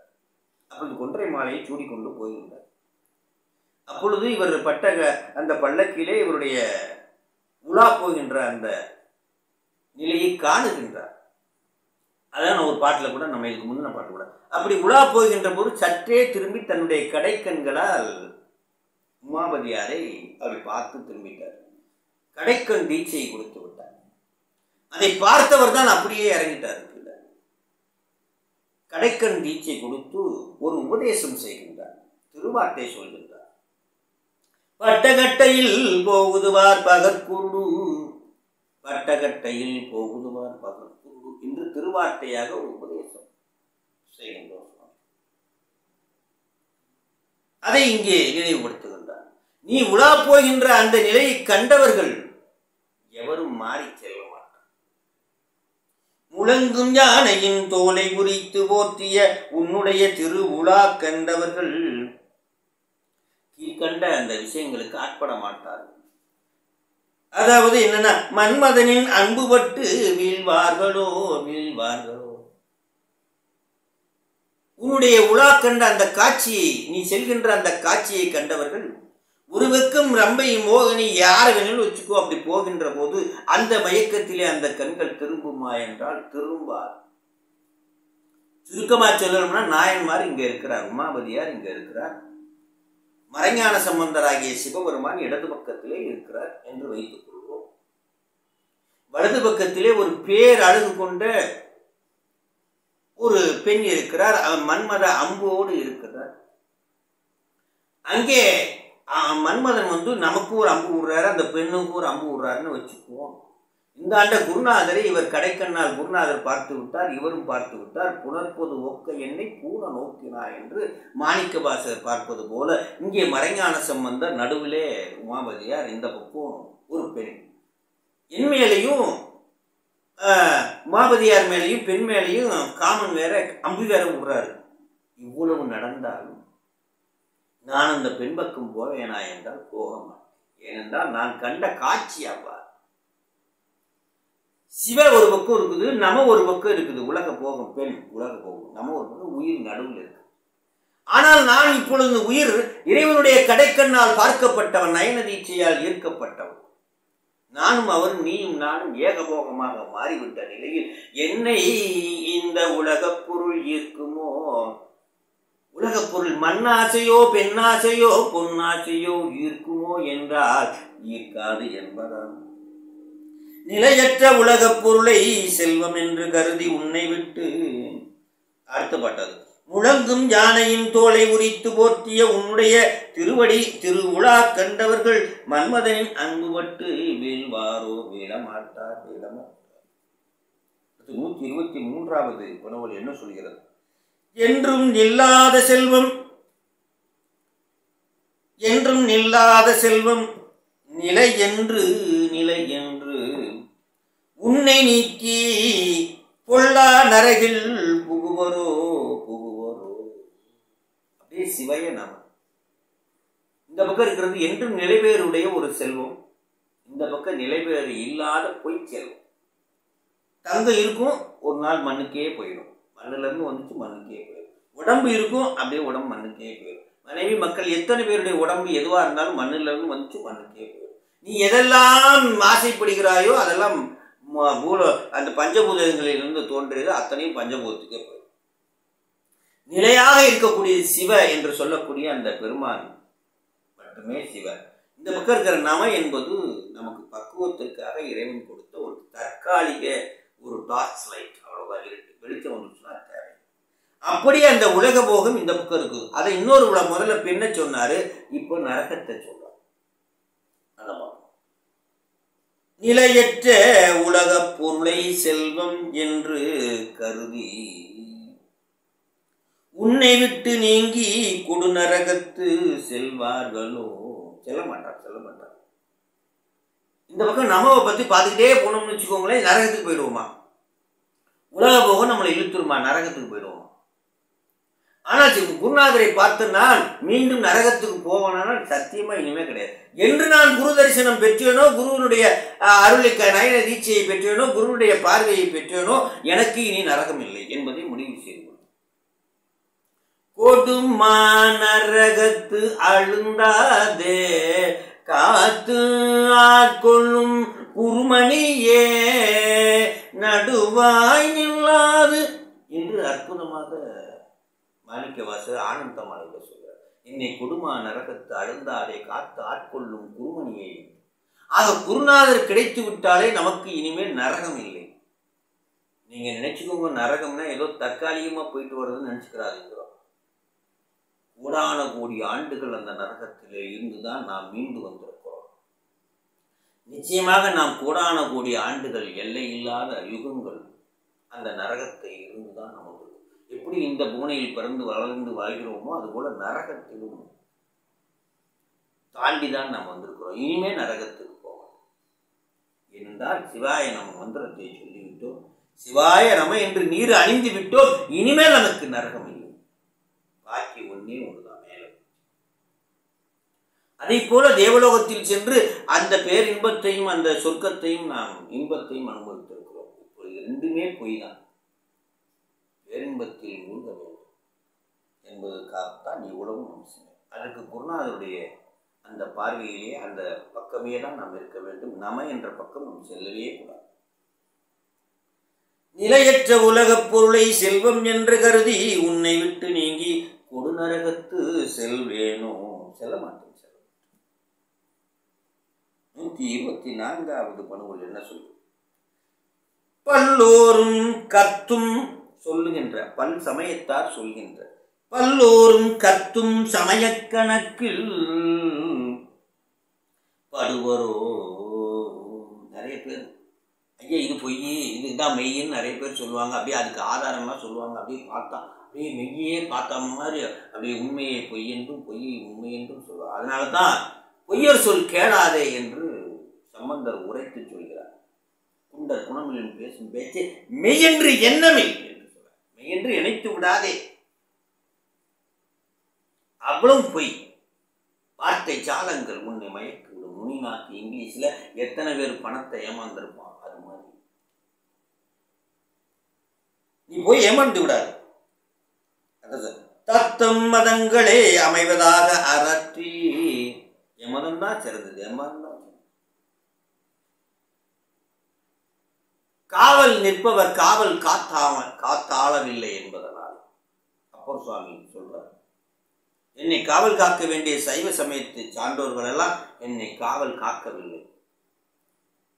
அப்படி கொன்றை மாலையை சூடிக்கொண்டு போகின்றார் அப்பொழுது இவர் பட்ட அந்த பல்லக்கிலே இவருடைய உலா போகின்ற அந்த நிலையை காணுகின்றார். அதான் ஒரு பாட்டில் கூட நம்ம இதுக்கு முந்தின பாட்டு கூட. அப்படி உலா போகின்ற போது சற்றே திரும்பி தன்னுடைய கடைக்கண்களால் உமாபதியாரை அவர் பார்த்து திரும்பிட்டார். கடைக்கண் தீட்சையை கொடுத்து விட்டார். அதை பார்த்தவர் தான் அப்படியே இறங்கிட்டார் கடைக்கண் தீட்சை கொடுத்து ஒரு உபதேசம் செய்கின்றார். திருவார்த்தை சொல்கின்றார். பட்டகட்டையில் போகுதுவார் பகற்குருடு பட்டகட்டையில் போகுதுவார் பகற்குருடு என்று திருவார்த்தையாக ஒரு உபதேசம். செய்கின்றோம் அதை இங்கே நினைவுபடுத்துகின்றார். நீ உலா போகின்ற அந்த நிலையை கண்டவர்கள் எவரும் மாறி செல்ல மாட்டார். முழங்கும் யானையின் தோலை உரித்து போற்றிய உன்னுடைய திரு உலா கண்டவர்கள் கீழ்கண்ட அந்த விஷயங்களுக்கு ஆட்பட மாட்டார்கள். அதாவது என்னன்னா மன்மதனின் அன்புபட்டு வீழ்வார்களோ வீழ்வார்களோ. உன்னுடைய உலா கண்ட அந்த காட்சியை நீ செல்கின்ற அந்த காட்சியை கண்டவர்கள் ஒரு ரம்பை மோகனி யார வேணாலும் வச்சுக்கோ அப்படி போகின்ற போது அந்த மயக்கத்திலே அந்த கண்கள் திரும்புமா என்றால் திரும்பார் சுருக்கமா சொல்லணும்னா நாயன்மார் இங்க இருக்கிறார் உமாபதியார் இங்க இருக்கிறார். மறைஞான சம்பந்தராகிய சிவபெருமான் இடது பக்கத்திலே இருக்கிறார் என்று வைத்துக் கொள்வோம். வலது பக்கத்திலே ஒரு பேர் அழகு கொண்ட ஒரு பெண் இருக்கிறார். அவர் மன்மத அம்போடு இருக்கிறார். அங்கே மன்மதன் வந்து நமக்கு ஒரு அம்பு விடுறாரு அந்த பெண்ணுக்கு ஒரு அம்பு விடுறாருன்னு வச்சுக்குவோம். இந்த ஆண்ட குருநாதரை இவர் கடைக்கண்ணால் குருநாதர் பார்த்து விட்டார் இவரும் பார்த்து விட்டார். புணர்ப்பது ஒக்க என்னை பூன நோக்கினா என்று மாணிக்க வாசகர் பார்ப்பது போல இங்கே மறைஞான சம்பந்தர் நடுவிலே உமாபதியார் இந்த பக்கம் ஒரு பெண். என் மேலையும் உமாபதியார் மேலையும் பெண் மேலையும் காமன் வேற அம்பு வேற விடுறாரு இவ்வளவு நடந்தாலும் நான் அந்த பெண் பக்கம் போவேனா என்றால் போக மாட்டேன். ஏனென்றால் நான் கண்ட காட்சி அவ்வாறு. சிவ ஒரு பக்கம் இருக்குது நம ஒரு பக்கம் இருக்குது. உலக போகம் பெண் உலக போகம். நம்ம ஒரு பக்கம் உயிர் நடுவில் இருக்கு. ஆனால் நான் இப்பொழுது உயிர் இறைவனுடைய கடைக்கண்ணால் பார்க்கப்பட்டவன் நயனதீட்சையால் ஈர்க்கப்பட்டவன். நானும் அவரும் நீயும் நானும் ஏகபோகமாக மாறிவிட்ட நிலையில் என்னை இந்த உலகப் பொருள் ஈர்க்குமோ? உலகப் பொருள் மண்ணாசையோ பெண்ணாசையோ பொன்னாசையோ ஈர்க்குமோ என்றால் ஈர்க்காது என்பதான் நிலையற்ற உலகப் பொருளை செல்வம் என்று கருதி உன்னை விட்டு. அடுத்த முழங்கும் யானையின் தோலை உரித்து போற்றிய உன்னுடைய திருவடி திருவுலா கண்டவர்கள் மன்மதனின் அன்புபட்டு வீழ்வாரோ வீழமாட்டார் வீழமாட்டார். நூத்தி இருபத்தி மூன்றாவது உணவல் என்ன சொல்கிறது? என்றும் நில்லாத செல்வம் என்றும் நில்லாத செல்வம் நிலை என்று நிலை என்று உன்னை நீக்கி பொல்லா நரகில் புகுவரோ புகுவரோ. அப்படியே சிவய நாம. இந்த பக்கம் இருக்கிறது என்றும் நிலைவேறுடைய ஒரு செல்வம். இந்த பக்கம் நிலைபேறு இல்லாத பொய் செல்வம். தங்கம் இருக்கும் ஒரு நாள் மண்ணுக்கே போயிடும். மண்ணுல இருந்து வந்துச்சு மண்ணுக்கே போயிடும். உடம்பு இருக்கும் அப்படியே உடம்பு மண்ணுக்கே போயிடும். மனைவி மக்கள் எத்தனை பேருடைய உடம்பு எதுவா இருந்தாலும் மண்ணுல இருந்து வந்துச்சு மண்ணுக்கே போயிடும். நீ எதெல்லாம் ஆசைப்படுகிறாயோ அதெல்லாம் பூல அந்த பஞ்சபூதங்களிலிருந்து தோன்றியது அத்தனையும் பஞ்சபூதத்துக்கே போயிடும். நிலையாக இருக்கக்கூடிய சிவ என்று சொல்லக்கூடிய அந்த பெருமான் மட்டுமே சிவ. இந்த பக்கம் இருக்கிற நம என்பது நமக்கு பக்குவத்திற்காக இறைவன் கொடுத்த ஒரு தற்காலிக ஒரு டார்க் லைட் அவ்வளோதான் இருட்டு வெளிச்சம் வந்துச்சுன்னா தேவை. அப்படி அந்த உலக போகம் இந்த பக்கம் இருக்குது. அதை இன்னொரு முதல்ல பெண்ணை சொன்னாரு இப்போ நரகத்தை சொல்றார். அந்த நிலையற்ற உலகப் பொருளை செல்வம் என்று கருதி உன்னை விட்டு நீங்கி கொடுநரகத்து செல்வார்களோ? செல்ல மாட்டார் செல்ல மாட்டார். இந்த பக்கம் நமவை பத்தி பார்த்துக்கிட்டே போனோம்னு வச்சுக்கோங்களேன் நரகத்துக்கு போயிடுவோமா? உலக போக நம்மளை இழுத்துருமா? நரகத்துக்கு போயிடுவோம்? ஆனால் சி- குருநாதரை பார்த்து நான் மீண்டும் நரகத்துக்கு போவானால் சத்தியமா இனிமே கிடையாது. என்று நான் குரு தரிசனம் பெற்றேனோ குருவினுடைய அஹ், அருளை நயன தீட்சையை பெற்றேனோ குருவுடைய பார்வையை பெற்றேனோ எனக்கு இனி நரகம் இல்லை என்பதை முடிவு செய்து கொடுமா நரகத்து அழுந்தாதே காத்து ஆட்கொள்ளும் குருமணியே நடுவாய் நில்லாது என்று அற்புதமாக மாணிக்கவாசர் ஆனந்த மாளிகை சொல்கிறார் என்னை கொடுமா நரகத்து அழுந்தாலே காத்து ஆட்கொள்ளும் குருமணியை. ஆக குருநாதர் கிடைத்து விட்டாலே நமக்கு இனிமேல் நரகம் இல்லை. நீங்க நினைச்சுக்கோங்க நரகம்னா ஏதோ தற்காலிகமா போயிட்டு வர்றதுன்னு நினைச்சுக்கிறாருங்கிறோம் கோடான கோடி ஆண்டுகள் அந்த நரகத்தில் இருந்துதான் நாம் மீண்டு வந்திருக்கிறோம். நிச்சயமாக நாம் கோடான கோடி ஆண்டுகள் எல்லை இல்லாத யுகங்கள் அந்த நரகத்தை இருந்துதான் நம்ம எப்படி இந்த பூனையில் பிறந்து வளர்ந்து வாழ்கிறோமோ அதுபோல நரகத்திலும் தாண்டிதான் நாம் வந்திருக்கிறோம். இனிமே நரகத்துக்கு போவோம் என்றால் சிவாய நம்ம மந்திரத்தை சொல்லிவிட்டோம். சிவாய நம என்று நீர் அணிந்து விட்டோம். இனிமேல் நமக்கு நரகம் இல்லை. பாக்கி ஒன்னே ஒன்றுதான் மேலே அதை போல தேவலோகத்தில் சென்று அந்த பேரின்பத்தையும் அந்த சொர்க்கத்தையும் நாம் இன்பத்தையும் அனுபவித்திருக்கிறோம். இப்போ ரெண்டுமே பொய் தான் பேரின்பத்தில் மூழ்க வேண்டும். என்பதற்காகத்தான் இவ்வளவும் நாம் செய்யணும் அதற்கு குருநாதருடைய அந்த பார்வையிலே அந்த பக்கமே தான் நாம் இருக்க வேண்டும். நம என்ற பக்கம் நாம் செல்லவே கூடாது. நிலையற்ற உலகப் பொருளை செல்வம் என்று கருதி உன்னை விட்டு நீங்கி கொடுநரகத்து செல்வேனோ? செல்ல மாட்டேன் செல்ல மாட்டேன். நூத்தி இருபத்தி நான்காவது பணுவல் என்ன சொல்லு பல்லோரும் கத்தும் சொல்லுகின்ற பல் சமயத்தார் சொல்கின்ற. பல்லோரும் கத்தும் சமயக் கணக்கில் படுவரோ. நிறைய பேர் ஐயா இது பொய் இதுதான் மெய்யின்னு நிறைய பேர் சொல்லுவாங்க. அப்படியே அதுக்கு ஆதாரம்லாம் சொல்லுவாங்க. அப்படியே பார்த்தா அப்படியே மெய்யே பார்த்த மாதிரி அப்படியே உண்மையை பொய் என்றும் பொய் உண்மை என்றும் சொல்லுவாங்க. அதனால தான் பொய்யர் சொல் கேளாதே என்று சம்பந்தர் உரைத்து சொல்கிறார். குண்டர் குணமில் பேசும் பேச்சு மெய்யென்று என்று சொல்றார் என்று இணைத்து விடாதே. அவ்வளவு பொய். வார்த்தை ஜாலங்கள் உன்னை மயக்கி விடும் முனிநாக்கு இங்கிலீஷ்ல எத்தனை பேர் பணத்தை ஏமாந்துருப்பான்? அது மாதிரி. நீ போய் ஏமாந்து விடாது. தத்தம் மதங்களே அமைவதாக அறற்றி. எமதம் தான் சிறந்தது. எமதம் தான் காவல் நிற்பவர் காவல் காத்தாம காத்தாளவில்லை என்பதனால். அப்பர் சுவாமி சொல்றார் என்னை காவல் காக்க வேண்டிய சைவ சமயத்து சான்றோர்கள் எல்லாம் என்னை காவல் காக்கவில்லை.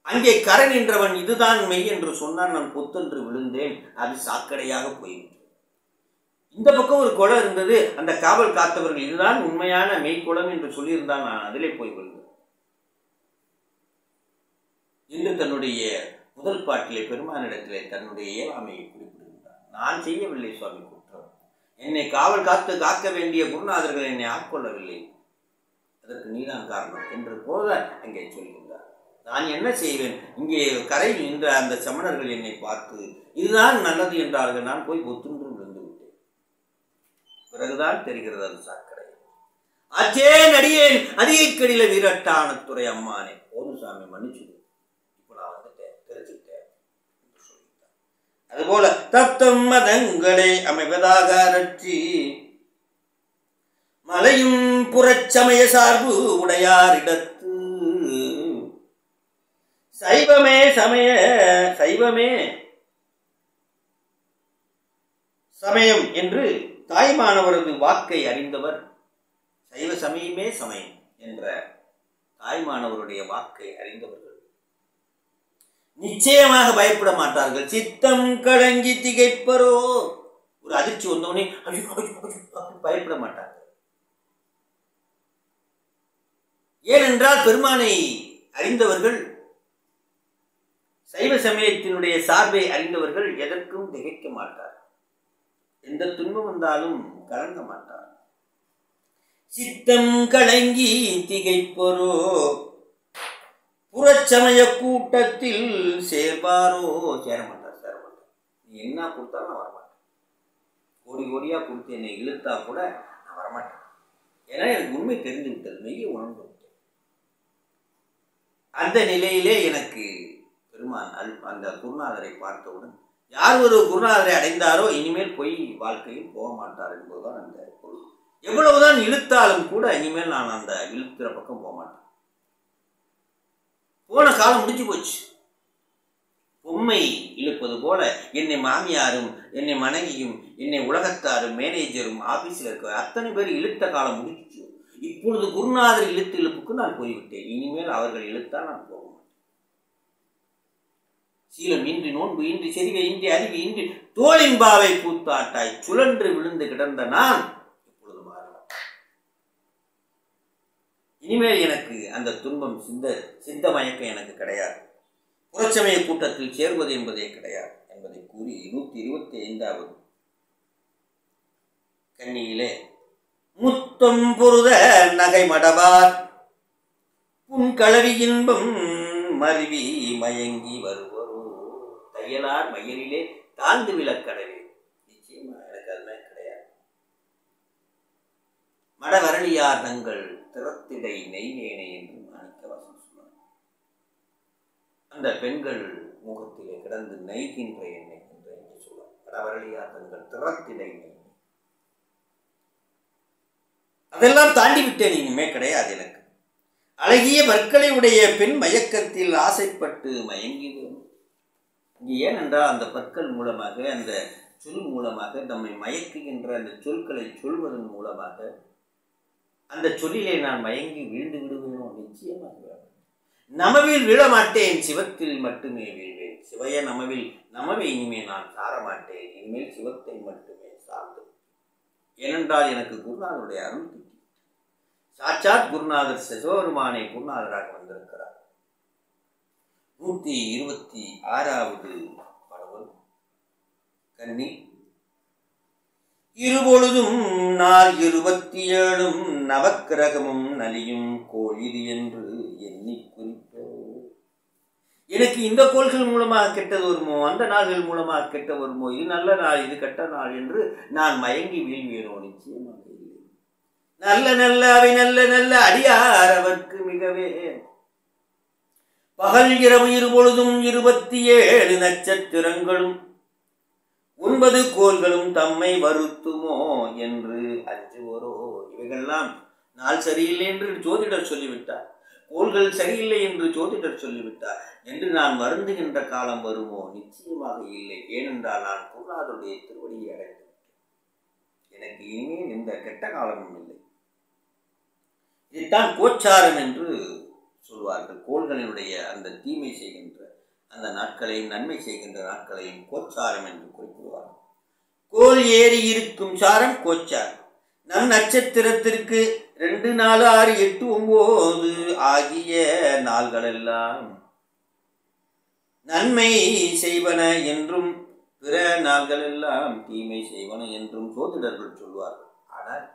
அங்கே கரை நின்றவன் இதுதான் மெய் என்று சொன்னால் நான் பொத்தென்று விழுந்தேன் அது சாக்கடையாக போய்விட்டது. இந்த பக்கம் ஒரு குளம் இருந்தது அந்த காவல் காத்தவர்கள் இதுதான் உண்மையான மெய்க்குளம் என்று சொல்லியிருந்தான் நான் அதிலே போய் விழுந்தேன் என்று தன்னுடைய முதல் பாட்டிலே பெருமானிடத்திலே தன்னுடைய இயலாமையை குறிப்பிடுகின்றார். நான் செய்யவில்லை சுவாமி குற்றம். என்னை காவல் காத்து காக்க வேண்டிய குருநாதர்கள் என்னை ஆட்கொள்ளவில்லை. அதற்கு நீதான் காரணம் என்று போல அங்கே சொல்கின்றார். நான் என்ன செய்வேன்? இங்கே கரையில் நின்ற அந்த சமணர்கள் என்னை பார்த்து இதுதான் நல்லது என்றார்கள். நான் போய் ஒத்துன்று விழுந்து விட்டேன். பிறகுதான் தெரிகிறது அது சாக்கடை. அச்சே நடிகேன் அதிகக்கடியில வீரட்டான துறை அம்மானே போது சாமி மன்னிச்சுடு இப்போ நான் வந்துட்டேன் தெரிஞ்சுக்கிட்டேன் என்று சொல்லிட்டார் அதுபோல தத்தம் மதங்களே அமைவதாக அரற்றி மலையும் புறச்சமய சார்பு உடையாரிடத்து. சைவமே சமய சைவமே சமயம் என்று தாய்மானவரது வாக்கை அறிந்தவர் சைவ சமயமே சமயம் என்ற தாய்மானவருடைய வாக்கை அறிந்தவர்கள். நிச்சயமாக பயப்பட மாட்டார்கள். சித்தம் கலங்கி திகைப்பரோ. ஒரு அதிர்ச்சி வந்தோடனே பயப்பட மாட்டார்கள். ஏனென்றால் பெருமானை அறிந்தவர்கள் சைவ சமயத்தினுடைய சார்பை அறிந்தவர்கள் எதற்கும் திகைக்க மாட்டார் எந்த துன்பம் வந்தாலும் கலங்க மாட்டார் சித்தம் கலங்கி திகைப்பரோ. புறச்சமய கூட்டத்தில் சேர்வாரோ? சேரமாட்டார் சேரமாட்டார். நீ என்ன கொடுத்தாலும் நான் வரமாட்டேன். கோடி கோடியா கொடுத்து என்னை இழுத்தா கூட நான் வரமாட்டேன். ஏன்னா எனக்கு உண்மை தெரிந்து விட்டது மெய்யை உணர்ந்து விட்டேன். அந்த நிலையிலே எனக்கு பெருமான் அல் அந்த குருநாதரை பார்த்தவுடன் யார் ஒரு குருநாதரை அடைந்தாரோ இனிமேல் பொய் வாழ்க்கையில் போக மாட்டார் என்பதுதான் அந்த பொருள். எவ்வளவுதான் இழுத்தாலும் கூட இனிமேல் நான் அந்த இழுக்கிற பக்கம் போக மாட்டேன். போன காலம் முடிஞ்சு போச்சு. பொம்மை இழுப்பது போல என்னை மாமியாரும் என்னை மனைவியும் என்னை உலகத்தாரும் மேனேஜரும் ஆபீஸில் இருக்க அத்தனை பேர் இழுத்த காலம் முடிச்சு இப்பொழுது குருநாதர் இழுத்து இழுப்புக்கு நான் போய்விட்டேன். இனிமேல் அவர்கள் இழுத்தால் நான் போக மாட்டேன். சீலம் இன்றி நோன்பு இன்றி செறிவை இன்றி அறிவு இன்றி தோளின் பாவை கூத்தாட்டாய் சுழன்று விழுந்து கிடந்த நான் இப்பொழுது மாறலாம் இனிமேல் எனக்கு அந்த துன்பம் சிந்த சித்த மயக்கம் எனக்கு கிடையாது. புறச்சமய கூட்டத்தில் சேர்வது என்பதே கிடையாது என்பதை கூறி நூற்றி இருபத்தி ஐந்தாவது கன்னியிலே முத்தம் புருத நகை மடவார் புன்களவி இன்பம் மருவி மயங்கி வருவரோ தையலார் மயிலிலே தாழ்ந்து விளக்கடவே நிச்சயமா எனக்கு அதுமே கிடையாது. மடவரளியார் தங்கள் திறத்திடை நெய்வேனே என்று மாணிக்கவாசன் சொன்னார். அந்த பெண்கள் முகத்திலே கிடந்து நெய்கின்ற எண்ணெய் என்று என்று சொல்வார் மடவரளியார் தங்கள் திறத்திடை நெய் அதெல்லாம் தாண்டி விட்டேன் இனிமே கிடையாது எனக்கு. அழகிய பற்களை உடைய பெண் மயக்கத்தில் ஆசைப்பட்டு மயங்கினோம் இங்கே ஏனென்றால் அந்த பற்கள் மூலமாக அந்த சொல் மூலமாக நம்மை மயக்குகின்ற அந்த சொற்களை சொல்வதன் மூலமாக அந்த சொல்லிலே நான் மயங்கி வீழ்ந்து விடுவேனோ? நிச்சயமாக நமவில் விழமாட்டேன் சிவத்தில் மட்டுமே வீழ்வேன். சிவைய நமவில் நமவை இனிமே நான் சாரமாட்டேன். இனிமேல் சிவத்தை மட்டுமே சார்ந்து ஏனென்றால் எனக்கு குருநாதருடைய அருள் சாட்சாத் குருநாதர் சிவபெருமானை குருநாதராக வந்திருக்கிறார். நூற்றி இருபத்தி ஆறாவது பாடல் கன்னி இருபொழுதும் நாள் இருபத்தி ஏழும் நவக்கிரகமும் நலியும் கோழிது என்று எண்ணி குறிப்போ. எனக்கு இந்த கோள்கள் மூலமாக கெட்டது வருமோ? அந்த நாள்கள் மூலமாக கெட்ட வருமோ? இது நல்ல நாள் இது கெட்ட நாள் என்று நான் மயங்கி வீழ்வியனோ நிச்சயமாக நல்ல நல்ல அவை நல்ல நல்ல அடியார் அவர்க்கு மிகவே. பகல் இரவு இருபொழுதும் இருபத்தி ஏழு நட்சத்திரங்களும் ஒன்பது கோள்களும் தம்மை வருத்துமோ என்று அஞ்சுவரோ? இவைகள்லாம் நாள் சரியில்லை என்று ஜோதிடர் சொல்லிவிட்டார். கோள்கள் சரியில்லை என்று ஜோதிடர் சொல்லிவிட்டார். என்று நான் வருந்துகின்ற காலம் வருமோ? நிச்சயமாக இல்லை. ஏனென்றால் நான் குருநாதருடைய திருவடியை அடைந்து எனக்கு இனிமேல் எந்த கெட்ட காலமும் இல்லை. இதைத்தான் கோச்சாரம் என்று சொல்வார்கள். கோள்களினுடைய அந்த தீமை செய்கின்ற அந்த நாட்களையும் நன்மை செய்கின்ற நாட்களையும் கோச்சாரம் என்று குறிப்பிடுவார். கோல் ஏறி இருக்கும் சாரம் கோச்சாரம். நம் நட்சத்திரத்திற்கு ரெண்டு நாலு ஆறு எட்டு ஒன்பது ஆகிய நாள்களெல்லாம் நன்மை செய்வன என்றும் பிற நாள்களெல்லாம் தீமை செய்வன என்றும் சோதிடர்கள் சொல்வார்கள். ஆனால்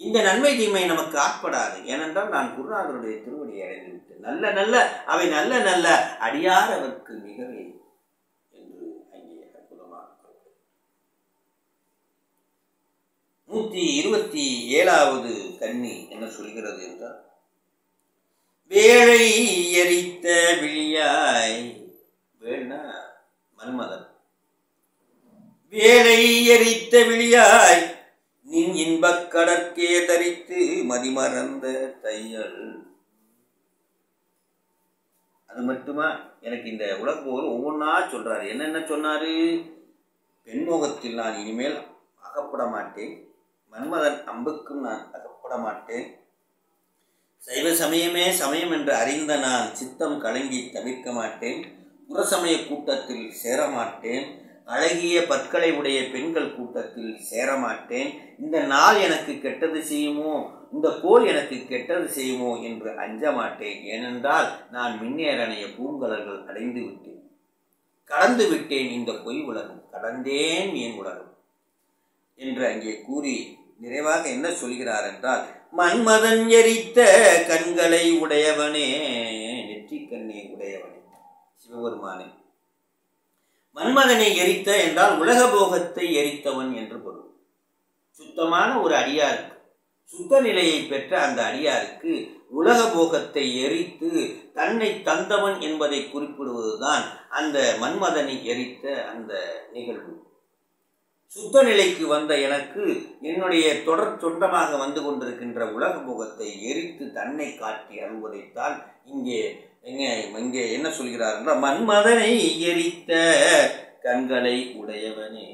இந்த நன்மை தீமை நமக்கு ஆட்படாது. ஏனென்றால் நான் குருநாதருடைய திருவடியை அடைந்துவிட்டேன் நல்ல நல்ல அவை நல்ல நல்ல அடியார் அவருக்கு மிகவே என்று அங்கே அற்புதமாக நூற்றி இருபத்தி ஏழாவது கன்னி என்ன சொல்கிறது என்றால் வேளை எரித்த விழியாய் வேணா மன்மதன். வேளை எரித்த விழியாய் நின் இன்பக் கடற்கே தரித்து மதிமறந்த தையல். அது மட்டுமா? எனக்கு இந்த உலகோர் ஒவ்வொன்றா சொல்றாரு. என்னென்ன சொன்னாரு? பெண்மோகத்தில் நான் இனிமேல் அகப்பட மாட்டேன். மன்மதன் அம்புக்கும் நான் அகப்பட மாட்டேன். சைவ சமயமே சமயம் என்று அறிந்த நான் சித்தம் கலங்கி தவிர்க்க மாட்டேன். புறசமய கூட்டத்தில் சேரமாட்டேன் அழகிய பற்களை உடைய பெண்கள் கூட்டத்தில் சேரமாட்டேன். இந்த நாள் எனக்கு கெட்டது செய்யுமோ? இந்த கோல் எனக்கு கெட்டது செய்யுமோ? என்று அஞ்ச மாட்டேன் ஏனென்றால் நான் மின்னேறனைய பூங்கலர்கள் அடைந்து விட்டேன். கடந்து விட்டேன் இந்த பொய் உலகம். கடந்தேன் என் உலகம். என்று அங்கே கூறி நிறைவாக என்ன சொல்கிறார் என்றால் மன்மதன் எரித்த கண்களை உடையவனே நெற்றிக்கண்ணை உடையவனே. சிவபெருமானே மன்மதனை எரித்த என்றால் உலக போகத்தை எரித்தவன் என்று பொருள். சுத்தமான ஒரு அடியாருக்கு சுத்த நிலையை பெற்ற அந்த அடியாருக்கு உலக போகத்தை எரித்து தன்னை தந்தவன் என்பதை குறிப்பிடுவதுதான் அந்த மன்மதனை எரித்த அந்த நிகழ்வு. சுத்த நிலைக்கு வந்த எனக்கு என்னுடைய தொடர் சொந்தமாக வந்து கொண்டிருக்கின்ற உலக முகத்தை எரித்து தன்னை காட்டி அருள்வதைத்தான் இங்கே எங்க இங்கே என்ன சொல்கிறார் என்றால் மன்மதனை எரித்த கண்களை உடையவனே.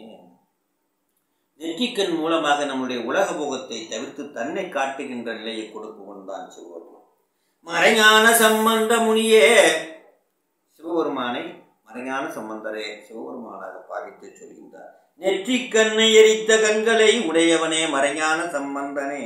நெற்றிக்கண் மூலமாக நம்முடைய உலக போகத்தை தவிர்த்து தன்னை காட்டுகின்ற நிலையை கொடுப்பவன் தான் சிவபெருமான். மறைஞான சம்பந்த முனியே சிவபெருமானை மறைஞான சம்பந்தரே சிவபெருமானாக பாவித்து சொல்கின்றார். நெற்றி கண்ணை எரித்த கண்களை உடையவனே மறைஞான சம்பந்தனே.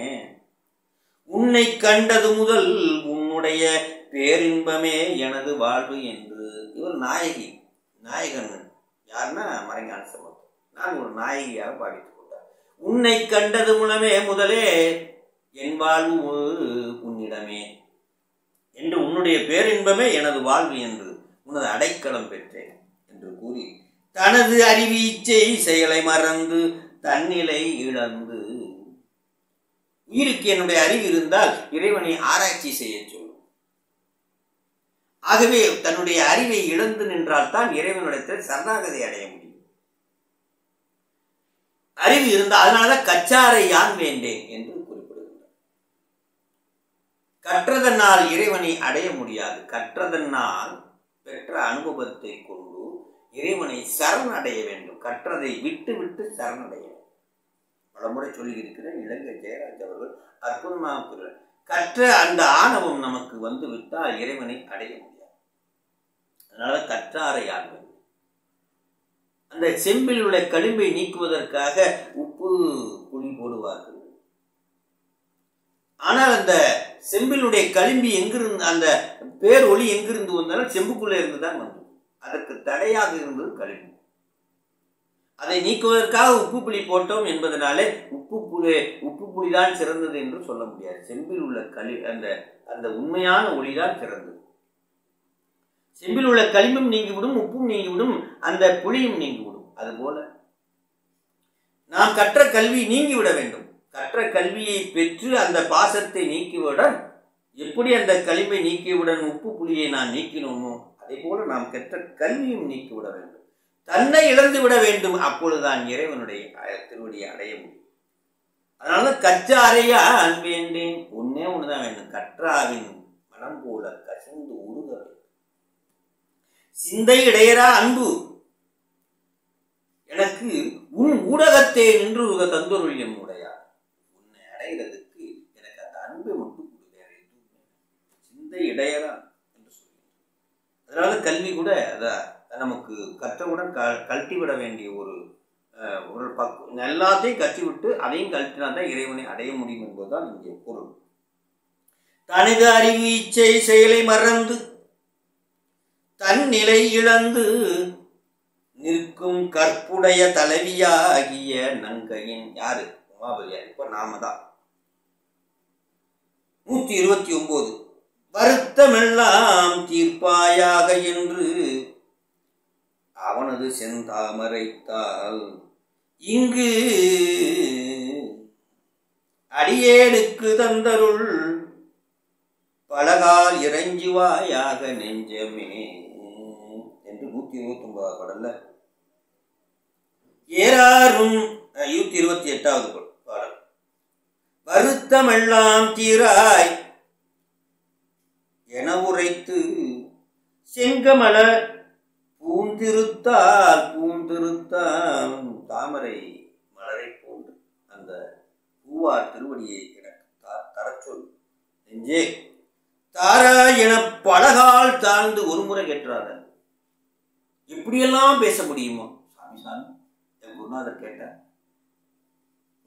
உன்னை கண்டது முதல் உன்னுடைய பேரின்பமே எனது வாழ்வு என்று. இவர் நாயகி நாயகன் யாருன்னா மறைஞான சம்பந்தம் நான் ஒரு நாயகியாக பாடித்துக் கொண்டார். உன்னை கண்டது மூலமே முதலே என் வாழ்வு உன்னிடமே. என்று உன்னுடைய பேரின்பமே எனது வாழ்வு என்று உனது அடைக்கலம் பெற்றேன் என்று கூறி தனது அறிவீச்சை செயலை மறந்து தன்னிலை இழந்து. உயிருக்கு என்னுடைய அறிவு இருந்தால் இறைவனை ஆராய்ச்சி செய்ய ஆகவே தன்னுடைய அறிவை இழந்து நின்றால் தான் இறைவனிடத்தில் சரணாகதி அடைய முடியும். அறிவு இருந்தால் அதனாலதான் கச்சாரை யான் வேண்டேன் என்று குறிப்பிடுகின்றார். கற்றதனால் இறைவனை அடைய முடியாது. கற்றதனால் பெற்ற அனுபவத்தை கொண்டு இறைவனை சரணடைய வேண்டும். கற்றதை விட்டு விட்டு சரணடைய பலமுறை சொல்லி இருக்கிறேன் இலங்கை ஜெயராஜ் அவர்கள் அற்புதமாக கூறுகிறார். கற்ற அந்த ஆணவம் நமக்கு வந்து விட்டால் இறைவனை அடைய முடியாது. அதனால கற்றாரை ஆழ்வது அந்த செம்பில் உள்ள களிம்பை நீக்குவதற்காக உப்பு புளி போடுவார்கள். ஆனால் அந்த செம்பிலுடைய களிம்பி எங்கிருந்து அந்த பேர் ஒளி எங்கிருந்து வந்தாலும் செம்புக்குள்ளே இருந்து தான் வந்தது. அதற்கு தடையாக இருந்தது களிம்பு அதை நீக்குவதற்காக உப்பு புளி போட்டோம் என்பதனாலே உப்பு புளி உப்பு புளிதான் சிறந்தது என்று சொல்ல முடியாது. செம்பில் உள்ள களி அந்த அந்த உண்மையான ஒளிதான் சிறந்தது. செம்பில் உள்ள களிமும் நீங்கிவிடும் உப்பும் நீங்கிவிடும் அந்த புளியும் நீங்கிவிடும். அதுபோல நாம் கற்ற கல்வி நீங்கிவிட வேண்டும். கற்ற கல்வியை பெற்று அந்த பாசத்தை நீக்கிவிடன் எப்படி அந்த களிமை நீக்கியவுடன் உப்பு புளியை நான் நீக்கினோமோ அதே போல நாம் கற்ற கல்வியும் நீக்கிவிட வேண்டும். தன்னை இழந்து விட வேண்டும். அப்பொழுதுதான் இறைவனுடைய திருவடியை அடைய முடியும். அதனால கற்ற அறையா அன்பேண்டேன் ஒன்னே ஒண்ணுதான் வேண்டும். கற்றாவின் மனம் போல கசிந்து உருக சிந்தை இடையரா அன்பு. எனக்கு உன் ஊடகத்தே நின்று தந்தொருள் என் உன்னை அடைகிறதுக்கு எனக்கு அந்த அன்பை மட்டும் கொடு. வேற சிந்தை இடையரா என்று சொல்லுகிறேன். அதனால கல்வி கூட அதான் நமக்கு கற்றவுடன் க கழட்டி விட வேண்டிய ஒரு ஒரு பக்கு எல்லாத்தையும் கட்டி விட்டு அதையும் கழட்டினா தான் இறைவனை அடைய முடியும் என்பதுதான் இங்கே பொருள். தனது அறிவு இச்சை செயலை மறந்து தன் நிலை இழந்து நிற்கும் கற்புடைய தலைவியாகிய நங்கையின் யாரு? உமாபதியார். இப்ப நாம தான். நூத்தி இருபத்தி ஒன்பது வருத்தமெல்லாம் தீர்ப்பாயாக என்று அவனது செந்தாமரைத்தால் இங்கு அடியேனுக்கு தந்தருள் பலகால் இறைஞ்சுவாயாக நெஞ்சமே என்று நூத்தி இருபத்தி ஒன்பதாவது பாடல்ல. ஏறாரும் நூத்தி இருபத்தி எட்டாவது பாடல். வருத்தமெல்லாம் தீராய் என உரைத்து செங்கமல பூந்திருத்தால் பூந்திருத்தால் தாமரை மலரை போன்று அந்த பூவார் திருவடியை எனக்கு தரச்சொல் நெஞ்சே தாரா என பலகால் தாழ்ந்து ஒரு முறை கேட்டாத இப்படியெல்லாம் பேச முடியுமா? சாமி சாமி என் குருநாதர் கேட்டார்.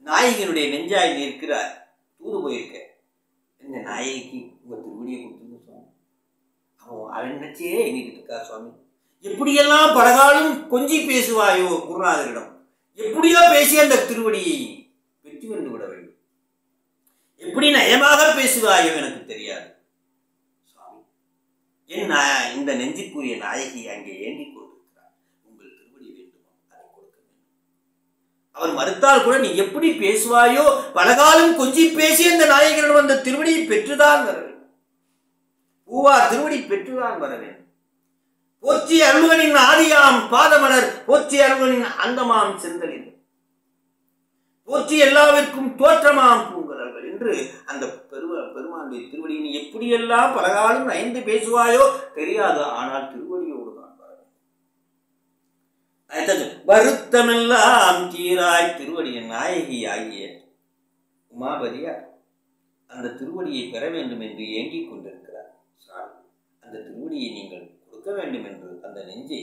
நாயகியினுடைய நெஞ்சாய் நிற்கிறார் தூது போயிருக்க. இந்த நாயகிக்கு உங்க திருவடியை கொடுத்துருங்க சுவாமி அவன் அவன் நினைச்சே எங்கிட்டு இருக்கா சுவாமி எப்படியெல்லாம் பலகாலம் கொஞ்சி பேசுவாயோ குருநாதரிடம் எப்படியோ பேசி அந்த திருவடியை வெற்றி வந்து விட வேண்டும். எப்படி நயமாக பேசுவாயோ எனக்கு தெரியாது. சுவாமி என் இந்த நெஞ்சுக்குரிய நாயகி அங்கே ஏந்தி கொண்டிருக்கிறார். உங்கள் திருவடி வேண்டுமா அதை கொடுக்க வேண்டும். அவர் மறுத்தால் கூட நீ எப்படி பேசுவாயோ பலகாலம் கொஞ்சி பேசி அந்த நாயகனிடம் அந்த திருவடியை பெற்றுதான் வர வேண்டும். பூவார் திருவடி பெற்றுதான் வர வேண்டும். ஒற்றி அருள்களின் ஆதியாம் பாதமலர் ஒற்றி அருள்களின் அந்தமாம் செந்தலில். போற்றி எல்லாவிற்கும் தோற்றமாம் பூங்கலர்கள் என்று அந்த பெரும பெருமானுடைய திருவடியை எப்படியெல்லாம் பலகாலம் நயந்து பேசுவாயோ தெரியாது ஆனால் திருவடியோடு தான் வருத்தமெல்லாம் தீராய் திருவடியின் நாயகி ஆகிய உமாபதியார் அந்த திருவடியை பெற வேண்டும் என்று ஏங்கிக் கொண்டிருக்கிறார். அந்த திருவடியை நீங்கள் கொடுக்க வேண்டும் என்று அந்த நெஞ்சை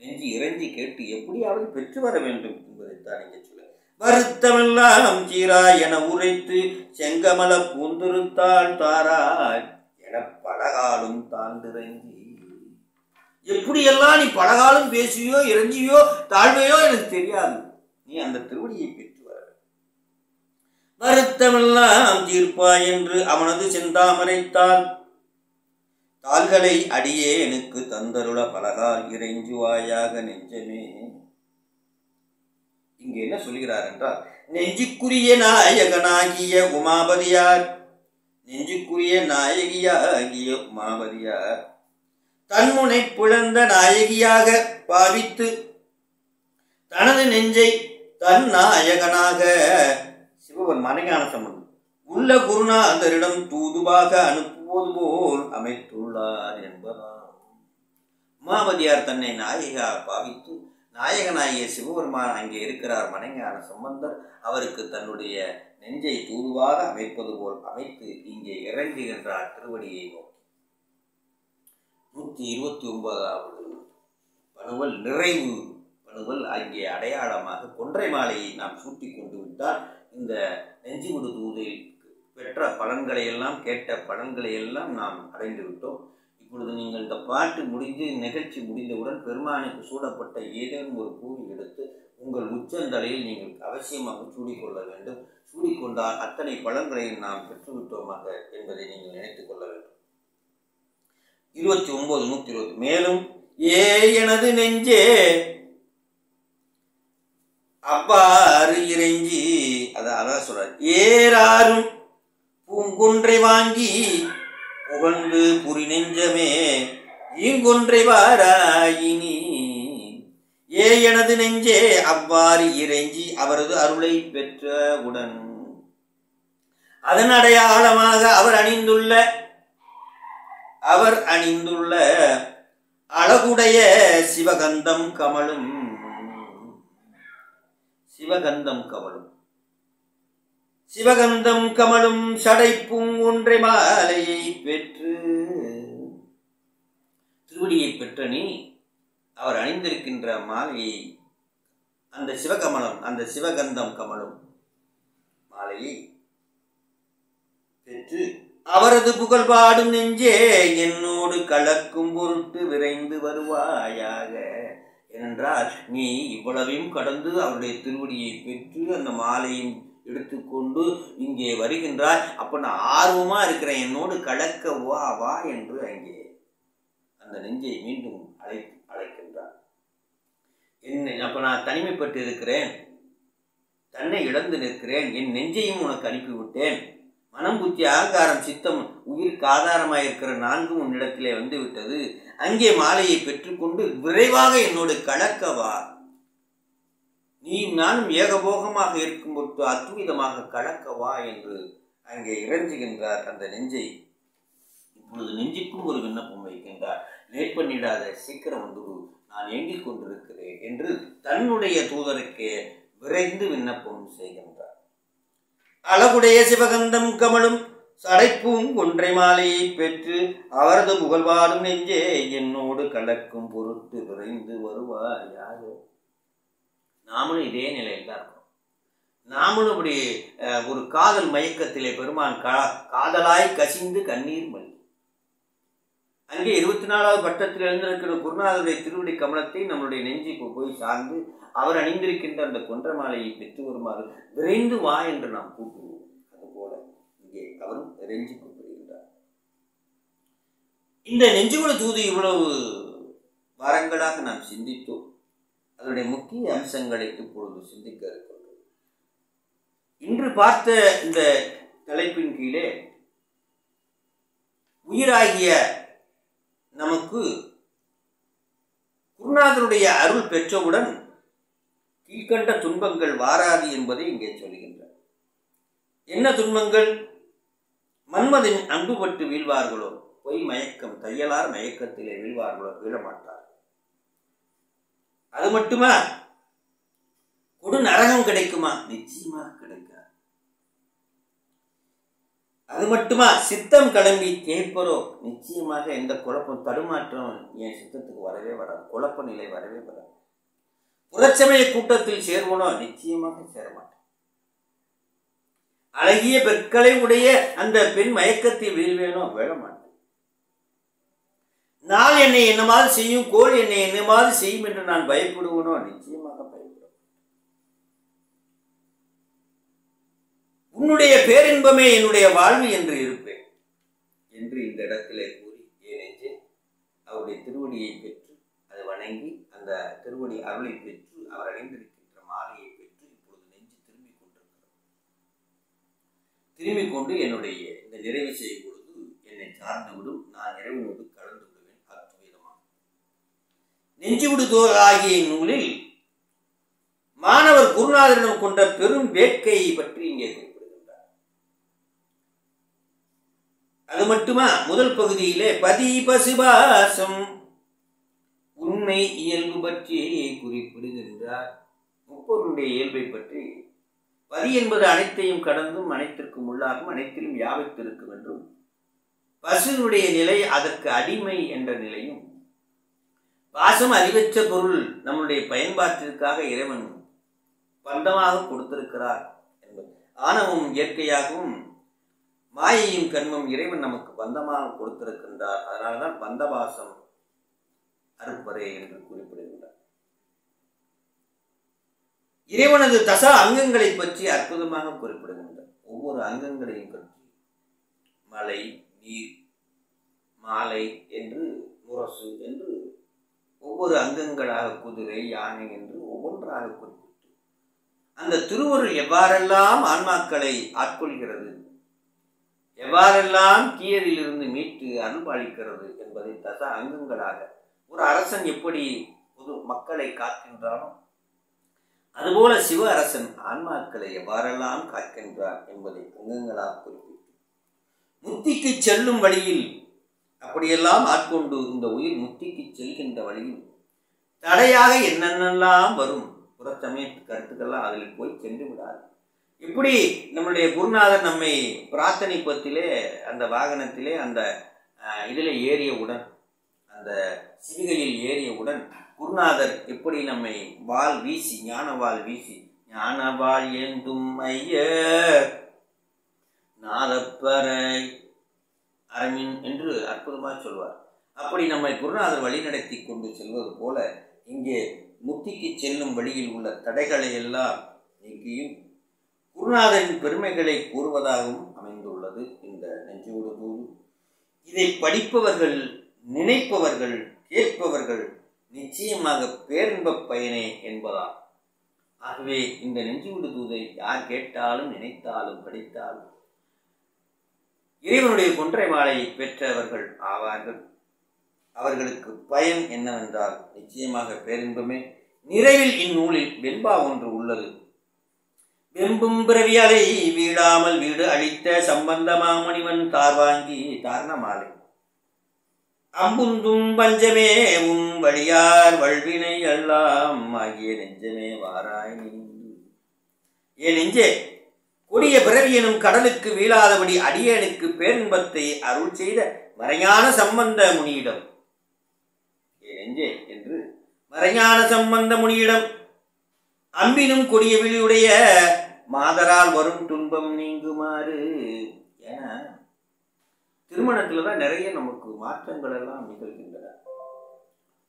நெஞ்சு இறைஞ்சி கேட்டு எப்படியாவது பெற்று வர வேண்டும் என்பதைத்தான் இங்கே சொல்ல வருத்தமெல்லாம் சீரா என உரைத்து செங்கமல பூந்திருத்தாள் தாராய் என பலகாலும் தாழ்ந்திறங்கி. எப்படியெல்லாம் நீ பலகாலும் பேசுவியோ இறங்கியோ தாழ்வையோ எனக்கு தெரியாது. நீ அந்த திருவடியை பெற்று வர வருத்தமெல்லாம் தீர்ப்பாய் என்று அவனது செந்தாமரைத்தான் தாள்களை அடியே எனக்கு தந்தருள பலகால் இறைஞ்சுவாயாக நெஞ்சமே. இங்க என்ன சொல்கிறார் என்றால் நெஞ்சுக்குரிய நாயகனாகிய உமாபதியார் நெஞ்சுக்குரிய நாயகியாகிய உமாபதியார் தன்முனை புலந்த நாயகியாக பாவித்து தனது நெஞ்சை தன் நாயகனாக சிவபன் மனைஞான சம்பந்தம் உள்ள குருநாதரிடம் தூதுவாக அனுப்புவது போல் அமைத்துள்ளார் என்பதாம். உமாபதியார் தன்னை நாயகா பாவித்து நாயகனாகிய சிவபெருமான் அங்கே இருக்கிறார் மனைஞான சம்பந்தர் அவருக்கு தன்னுடைய நெஞ்சை தூதுவாக அமைப்பது போல் அமைத்து இங்கே இறங்குகின்றார் திருவடியை நோக்கி. நூற்றி இருபத்தி ஒன்பதாவது பணுவல் நிறைவு பணுவல் அங்கே அடையாளமாக கொன்றை மாலையை நாம் சூட்டி கொண்டு விட்டால் இந்த நெஞ்சுமுடு தூதில் பெற்ற பலன்களை எல்லாம் கேட்ட பலன்களை எல்லாம் நாம் அடைந்து விட்டோம். இப்பொழுது நீங்கள் இந்த பாட்டு முடிந்து நிகழ்ச்சி முடிந்தவுடன் பெருமானுக்கு சூடப்பட்ட ஏதேனும் ஒரு பூவி எடுத்து உங்கள் உச்சந்தலையில் நீங்கள் அவசியமாக சூடிக்கொள்ள வேண்டும். சூடிக்கொண்டால் அத்தனை பலன்களையும் நாம் பெற்றுவிட்டோமாக என்பதை நீங்கள் நினைத்துக் கொள்ள வேண்டும். இருபத்தி ஒன்பது நூத்தி இருபது மேலும் ஏ எனது நெஞ்சே அவ்வாறு இறைஞ்சி அதான் அதான் சொல்றார். ஏறாரும் பூங்குன்றை வாங்கி புகழ்ந்து புரி நெஞ்சமே ஈங்கொன்றை வாராயினி. ஏ எனது நெஞ்சே அவ்வாறு இறைஞ்சி அவரது அருளை பெற்றவுடன். அதன் அடையாளமாக அவர் அணிந்துள்ள அவர் அணிந்துள்ள அழகுடைய சிவகந்தம் கமலும் சிவகந்தம் கமலும் சிவகந்தம் கமலும் சடைப்பும் ஒன்றை மாலையை பெற்று. திருவடியை பெற்ற நீ அவர் அணிந்திருக்கின்ற மாலையை அந்த சிவகமலம் அந்த சிவகந்தம் கமலும் மாலையை பெற்று அவரது புகழ் பாடும் நெஞ்சே என்னோடு கலக்கும் பொருட்டு விரைந்து வருவாயாக. ஏனென்றால் நீ இவ்வளவையும் கடந்து அவருடைய திருவடியை பெற்று அந்த மாலையும் எடுத்துக்கொண்டு இங்கே வருகின்றாய். அப்போ நான் ஆர்வமாக இருக்கிறேன். என்னோடு கலக்க வா வா என்று அங்கே அந்த நெஞ்சை மீண்டும் அழை அழைக்கின்றார் என்ன அப்போ நான் தனிமைப்பட்டு இருக்கிறேன். தன்னை இழந்து நிற்கிறேன். என் நெஞ்சையும் உனக்கு அனுப்பிவிட்டேன். மனம் புத்தி அகங்காரம் சித்தம் உயிருக்கு ஆதாரமாக இருக்கிற நான்கும் உன்னிடத்திலே வந்துவிட்டது. அங்கே மாலையை பெற்றுக்கொண்டு விரைவாக என்னோடு கலக்கவா நீ நானும் ஏகபோகமாக இருக்கும் பொருட்டு அத்விதமாக கலக்கவா என்று அங்கே இறஞ்சுகின்றார் அந்த நெஞ்சை. இப்பொழுது நெஞ்சுக்கும் ஒரு விண்ணப்பம் வைக்கின்றார். லேட் பண்ணிடாத சீக்கிரம் வந்துடு நான் ஏங்கிக் கொண்டிருக்கிறேன் என்று தன்னுடைய தூதருக்கு விரைந்து விண்ணப்பம் செய்கின்றார். அழகுடைய சிவகந்தம் கமலும் சடைப்பும் ஒன்றை மாலையை பெற்று அவரது புகழ்வாடும் நெஞ்சே என்னோடு கலக்கும் பொருட்டு விரைந்து வருவாயாரோ? நாமளும் இதே நிலையில் தான் இருக்கோம் நாமளும் இப்படி ஒரு காதல் மயக்கத்திலே பெருமான் கா காதலாய் கசிந்து கண்ணீர் மல்கி அங்கே இருபத்தி நாலாவது பட்டத்தில் எழுந்திருக்கிற குருநாதருடைய திருவடி கமலத்தை நம்மளுடைய நெஞ்சுக்கு போய் சார்ந்து அவர் அணிந்திருக்கின்ற அந்த கொன்ற மாலையை பெற்று வருமாறு விரைந்து வா என்று நாம் கூட்டுவோம். அதுபோல இங்கே அவரும் நெஞ்சு கூப்பிடுகின்றார் இந்த நெஞ்சுகுல தூது இவ்வளவு வாரங்களாக நாம் சிந்தித்தோம். அதனுடைய முக்கிய அம்சங்களை இப்பொழுது சிந்திக்க இருக்கின்றோம் இன்று பார்த்த இந்த தலைப்பின் கீழே உயிராகிய நமக்கு குருநாதருடைய அருள் பெற்றவுடன் கீழ்கண்ட துன்பங்கள் வாராது என்பதை இங்கே சொல்கின்றார். என்ன துன்பங்கள்? மன்மதன் அன்புபட்டு வீழ்வார்களோ? பொய் மயக்கம் தையலார் மயக்கத்திலே வீழ்வார்களோ? வீழமாட்டார். அது மட்டுமா? கொடு நரகம் கிடைக்குமா? நிச்சயமாக கிடைக்காது. அது மட்டுமா? சித்தம் கிளம்பி கேட்பரோ? நிச்சயமாக எந்த குழப்பம் தடுமாற்றம் என் சித்தத்துக்கு வரவே வராது. குழப்ப நிலை வரவே வராது. புறச்சமய கூட்டத்தில் சேர்வனோ? நிச்சயமாக சேரமாட்டேன். அழகிய பெற்களை உடைய அந்த பெண் மயக்கத்தில் வீழ்வேனோ? விழ மாட்டேன் நாள் என்னை என்னமாவது செய்யும் கோல் என்னை என்னமாவது செய்யும் என்று நான் பயப்படுவனோ? நிச்சயமாக பயப்படும். உன்னுடைய பேரின்பமே என்னுடைய வாழ்வு என்று இருப்பேன். என்று இந்த இடத்திலே கூறி ஏனென்று அவருடைய திருவடியை பெற்று அதை வணங்கி அந்த திருவடி அருளை பெற்று அவர் அடைந்திருக்கின்ற மாலையை பெற்று இப்பொழுது நெஞ்சு திரும்பிக் கொண்டிருக்கிறது. திரும்பிக் கொண்டு என்னுடைய இந்த நிறைவு செய்யும் பொழுது என்னை சார்ந்து விடும் நான் நிறைவு நெஞ்சு விடுதோ ஆகிய நூலில் மாணவர் குருநாதரிடம் கொண்ட பெரும் வேட்கையை பற்றி இங்கே குறிப்பிடுகின்றார். அது மட்டுமா? முதல் பகுதியிலே பதி பசுபாசம் உண்மை இயல்பு பற்றி குறிப்பிடுகின்றார். முப்பருடைய இயல்பை பற்றி பதி என்பது அனைத்தையும் கடந்தும் அனைத்திற்கும் உள்ளாகும் அனைத்திலும் யாவைத்திருக்கும் என்றும் பசுனுடைய நிலை அதற்கு அடிமை என்ற நிலையும் பாசம் அறிவற்ற பொருள் நம்முடைய பயன்பாட்டிற்காக இறைவன் பந்தமாக கொடுத்திருக்கிறார் என்பது. ஆணவம் இயற்கையாகவும் மாயையும் கண்மம் இறைவன் நமக்கு பந்தமாக கொடுத்திருக்கின்றார். அதனால்தான் பந்தபாசம் அறுப்பறை என்று குறிப்பிடுகின்றார். இறைவனது தசா அங்கங்களை பற்றி அற்புதமாக குறிப்பிடுகின்றார். ஒவ்வொரு அங்கங்களையும் பற்றி. மலை நீர் மாலை என்று முரசு என்று ஒவ்வொரு அங்கங்களாக குதிரை யானை என்று ஒவ்வொன்றாக குறிப்பிட்டு. அந்த திருவருள் எவ்வாறெல்லாம் ஆன்மாக்களை ஆட்கொள்கிறது எவ்வாறெல்லாம் தீயதிலிருந்து மீட்டு அருள்பாலிக்கிறது என்பதை தச அங்கங்களாக ஒரு அரசன் எப்படி பொது மக்களை காக்கின்றானோ அதுபோல சிவ அரசன் ஆன்மாக்களை எவ்வாறெல்லாம் காக்கின்றார் என்பதை அங்கங்களாக குறிப்பிட்டு. முத்திக்கு செல்லும் வழியில் அப்படியெல்லாம் ஆட்கொண்டு இந்த உயிர் முத்திக்கு செல்கின்ற வழியில் தடையாக என்னென்னலாம் வரும்? புறச்சமயத்து கருத்துக்கள்லாம் அதில் போய் சென்று விடாது. இப்படி நம்மளுடைய குருநாதர் நம்மை பிரார்த்தனைப்பத்திலே அந்த வாகனத்திலே அந்த இதில் ஏறியவுடன் அந்த சிவிகையில் ஏறியவுடன் குருநாதர் எப்படி நம்மை வாள் வீசி ஞான வாள் வீசி ஞான வாள் ஏந்தும் ஐயர் நாதப்பறை அரங்கின் என்று அற்புதமாக சொல்வார். அப்படி நம்மை குருநாதர் வழிநடத்தி கொண்டு செல்வது போல இங்கே முக்திக்கு செல்லும் வழியில் உள்ள தடைகளை எல்லாம் நீக்கியும் குருநாதரின் பெருமைகளை கூறுவதாகவும் அமைந்துள்ளது இந்த நெஞ்சோடு தூது இதை படிப்பவர்கள் நினைப்பவர்கள் கேட்பவர்கள் நிச்சயமாக பேரின்ப பயனே என்பதால். ஆகவே இந்த நெஞ்சுவிடு தூதை யார் கேட்டாலும் நினைத்தாலும் படித்தாலும் இறைவனுடைய கொன்றை மாலை பெற்றவர்கள் ஆவார்கள். அவர்களுக்கு பயன் என்னவென்றால் நிச்சயமாக பேரின்பமே. நிறைவில் இந்நூலில் வெண்பா ஒன்று உள்ளது. வெம்பும் பிறவியலை வீடாமல் வீடு அழித்த சம்பந்த மாமுனிவன் தார் வாங்கி தாரண மாலை அம்புந்தும் பஞ்சமே உம் வழியார் வல்வினை எல்லாம் ஆகிய நெஞ்சமே வாராய் நீ ஏ நெஞ்சே கொடிய பிறவியனும் கடலுக்கு வீழாதபடி அடியனுக்கு பேரின்பத்தை அருள் செய்த மறைஞான சம்பந்த முனியிடம். நெஞ்சே என்று மறைஞான சம்பந்த முனியிடம். அம்பினும் கொடிய விழியுடைய மாதரால் வரும் துன்பம் நீங்குமாறு என திருமணத்தில் தான் நிறைய நமக்கு மாற்றங்கள் எல்லாம் நிகழ்கின்றன.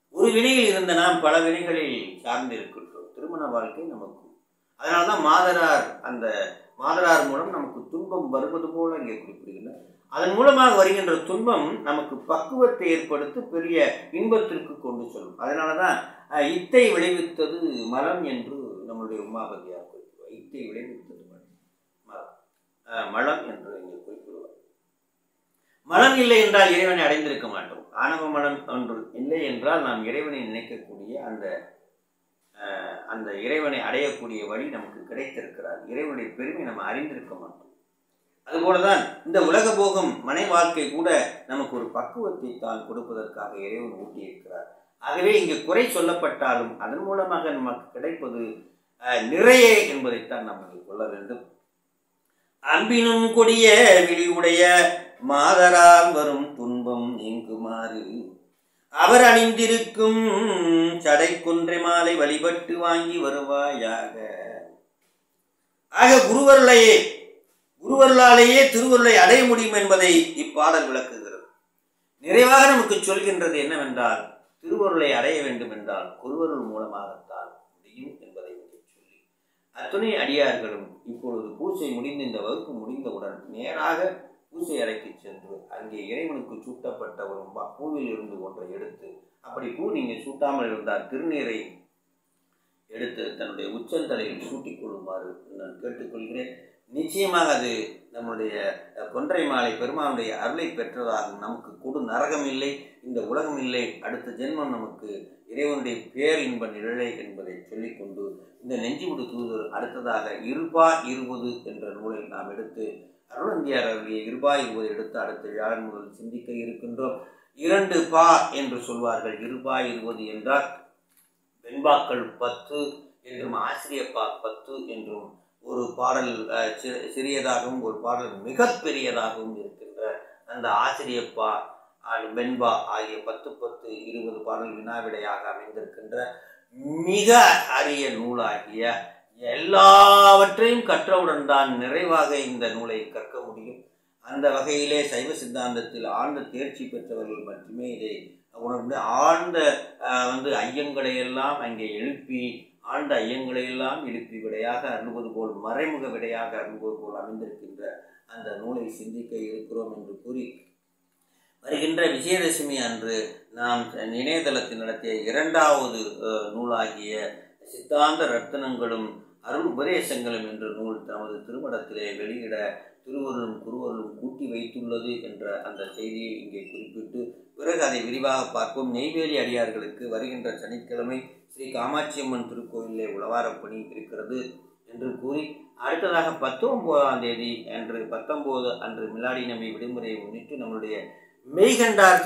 ஒரு வினையில் இருந்த நாம் பல வினைகளில் சார்ந்திருக்கின்றோம். திருமண வாழ்க்கை நமக்கு. அதனால்தான் மாதரார் அந்த மாதரார் மூலம் நமக்கு துன்பம் வருவது போல இங்கே குறிப்பிடுகின்றார். அதன் மூலமாக வருகின்ற துன்பம் நமக்கு பக்குவத்தை ஏற்படுத்தி பெரிய இன்பத்திற்கு கொண்டு செல்லும். அதனால தான் இத்தை விளைவித்தது மரம் என்று நம்முடைய உமாபதியார் குறிப்பிடுவார். இத்தை விளைவித்தது மரம். மலம் மலம் என்று இங்கே குறிப்பிடுவார். மலம் இல்லை என்றால் இறைவனை அடைந்திருக்க மாட்டோம். ஆணவ மலம் ஒன்று இல்லை என்றால் நாம் இறைவனை நினைக்கக்கூடிய அந்த அந்த இறைவனை அடையக்கூடிய வழி நமக்கு கிடைத்திருக்கிறார். இறைவனுடைய பெருமை நம்ம அறிந்திருக்க மாட்டோம். அதுபோலதான் இந்த உலக போகம் மனை வாழ்க்கை கூட நமக்கு ஒரு பக்குவத்தை தான் கொடுப்பதற்காக இறைவன் ஊட்டியிருக்கிறார். ஆகவே இங்கு குறை சொல்லப்பட்டாலும் அதன் மூலமாக நமக்கு கிடைப்பது நிறைய என்பதைத்தான் நம்ம கொள்ள வேண்டும். அன்பினும் கொடிய விழிவுடைய மாதரால் வரும் துன்பம் நீங்குமாறு அவர் அணிந்திருக்கும் சடை குன்றை மாலை வழிபட்டு வாங்கி வருவாயாக. ஆக குருவருளையே குருவருளாலேயே திருவருளை அடைய முடியும் என்பதை இப்பாடல் விளக்குகிறது. நிறைவாக நமக்கு சொல்கின்றது என்னவென்றால் திருவருளை அடைய வேண்டும் என்றால் குருவருள் மூலமாகத்தான் முடியும் என்பதை சொல்லி அத்துணை அடியார்களும் இப்பொழுது பூசை முடிந்த இந்த வகுப்பு முடிந்தவுடன் நேராக பூசை அறைக்கு சென்று அங்கே இறைவனுக்கு சூட்டப்பட்ட ஒரு பூவில் இருந்து ஒன்றை எடுத்து அப்படி பூ நீங்கள் சூட்டாமல் இருந்தால் திருநீரை எடுத்து தன்னுடைய உச்சந்தலையில் சூட்டிக் கொள்ளுமாறு நான் கேட்டுக்கொள்கிறேன். நிச்சயமாக அது நம்முடைய கொன்றை மாலை பெருமானுடைய அருளை பெற்றதாகும். நமக்கு கொடு நரகம் இல்லை இந்த உலகம் இல்லை. அடுத்த ஜென்மம் நமக்கு இறைவனுடைய இன்ப நிழலை என்பதை சொல்லிக்கொண்டு இந்த நெஞ்சுவிடு தூதர் அடுத்ததாக இருபா இருபது என்ற நூலை நாம் எடுத்து அருணந்தியார் அருளிய இருபாய் இருபது எடுத்து அடுத்த வியாழன் முதல் சிந்திக்க இருக்கின்றோம். இரண்டு பா என்று சொல்வார்கள். இருபாய் இருபது என்றால் வெண்பாக்கள் பத்து என்றும் ஆசிரியப்பா பத்து என்றும் ஒரு பாடல் சிறியதாகவும் ஒரு பாடல் மிகப்பெரியதாகவும் இருக்கின்ற அந்த ஆசிரியப்பா வெண்பா ஆகிய பத்து பத்து இருபது பாடல் வினாவிடையாக அமைந்திருக்கின்ற மிக அரிய நூலாகிய எல்லாவற்றையும் கற்றவுடன் தான் நிறைவாக இந்த நூலை கற்க முடியும். அந்த வகையிலே சைவ சித்தாந்தத்தில் ஆழ்ந்த தேர்ச்சி பெற்றவர்கள் மட்டுமே இதை உணர்ந்து ஆழ்ந்த வந்து ஐயங்களை எல்லாம் அங்கே எழுப்பி ஆழ்ந்த ஐயங்களை எல்லாம் எழுப்பி விடையாக அருள்வது போல் மறைமுக விடையாக அருள்வது போல் அமைந்திருக்கின்ற அந்த நூலை சிந்திக்க இருக்கிறோம் என்று கூறி வருகின்ற விஜயதசமி அன்று நாம் இணையதளத்தில் நடத்திய இரண்டாவது நூலாகிய சித்தாந்த ரத்தனங்களும் அருள் உபதேசங்களும் என்ற நூல் தமது திருமணத்திலே வெளியிட திருவருளும் குருவருளும் கூட்டி வைத்துள்ளது என்ற அந்த செய்தியை இங்கே குறிப்பிட்டு பிறகு அதை விரிவாக பார்ப்போம். நெய்வேலி அடியார்களுக்கு வருகின்ற சனிக்கிழமை ஸ்ரீ காமாட்சியம்மன் திருக்கோயிலே உளவாரப் பணி இருக்கிறது என்று கூறி அடுத்ததாக பத்தொன்பதாம் தேதி அன்று பத்தொன்பது அன்று மிலாடி நம்பி விடுமுறையை முன்னிட்டு நம்மளுடைய மெய்கண்டார்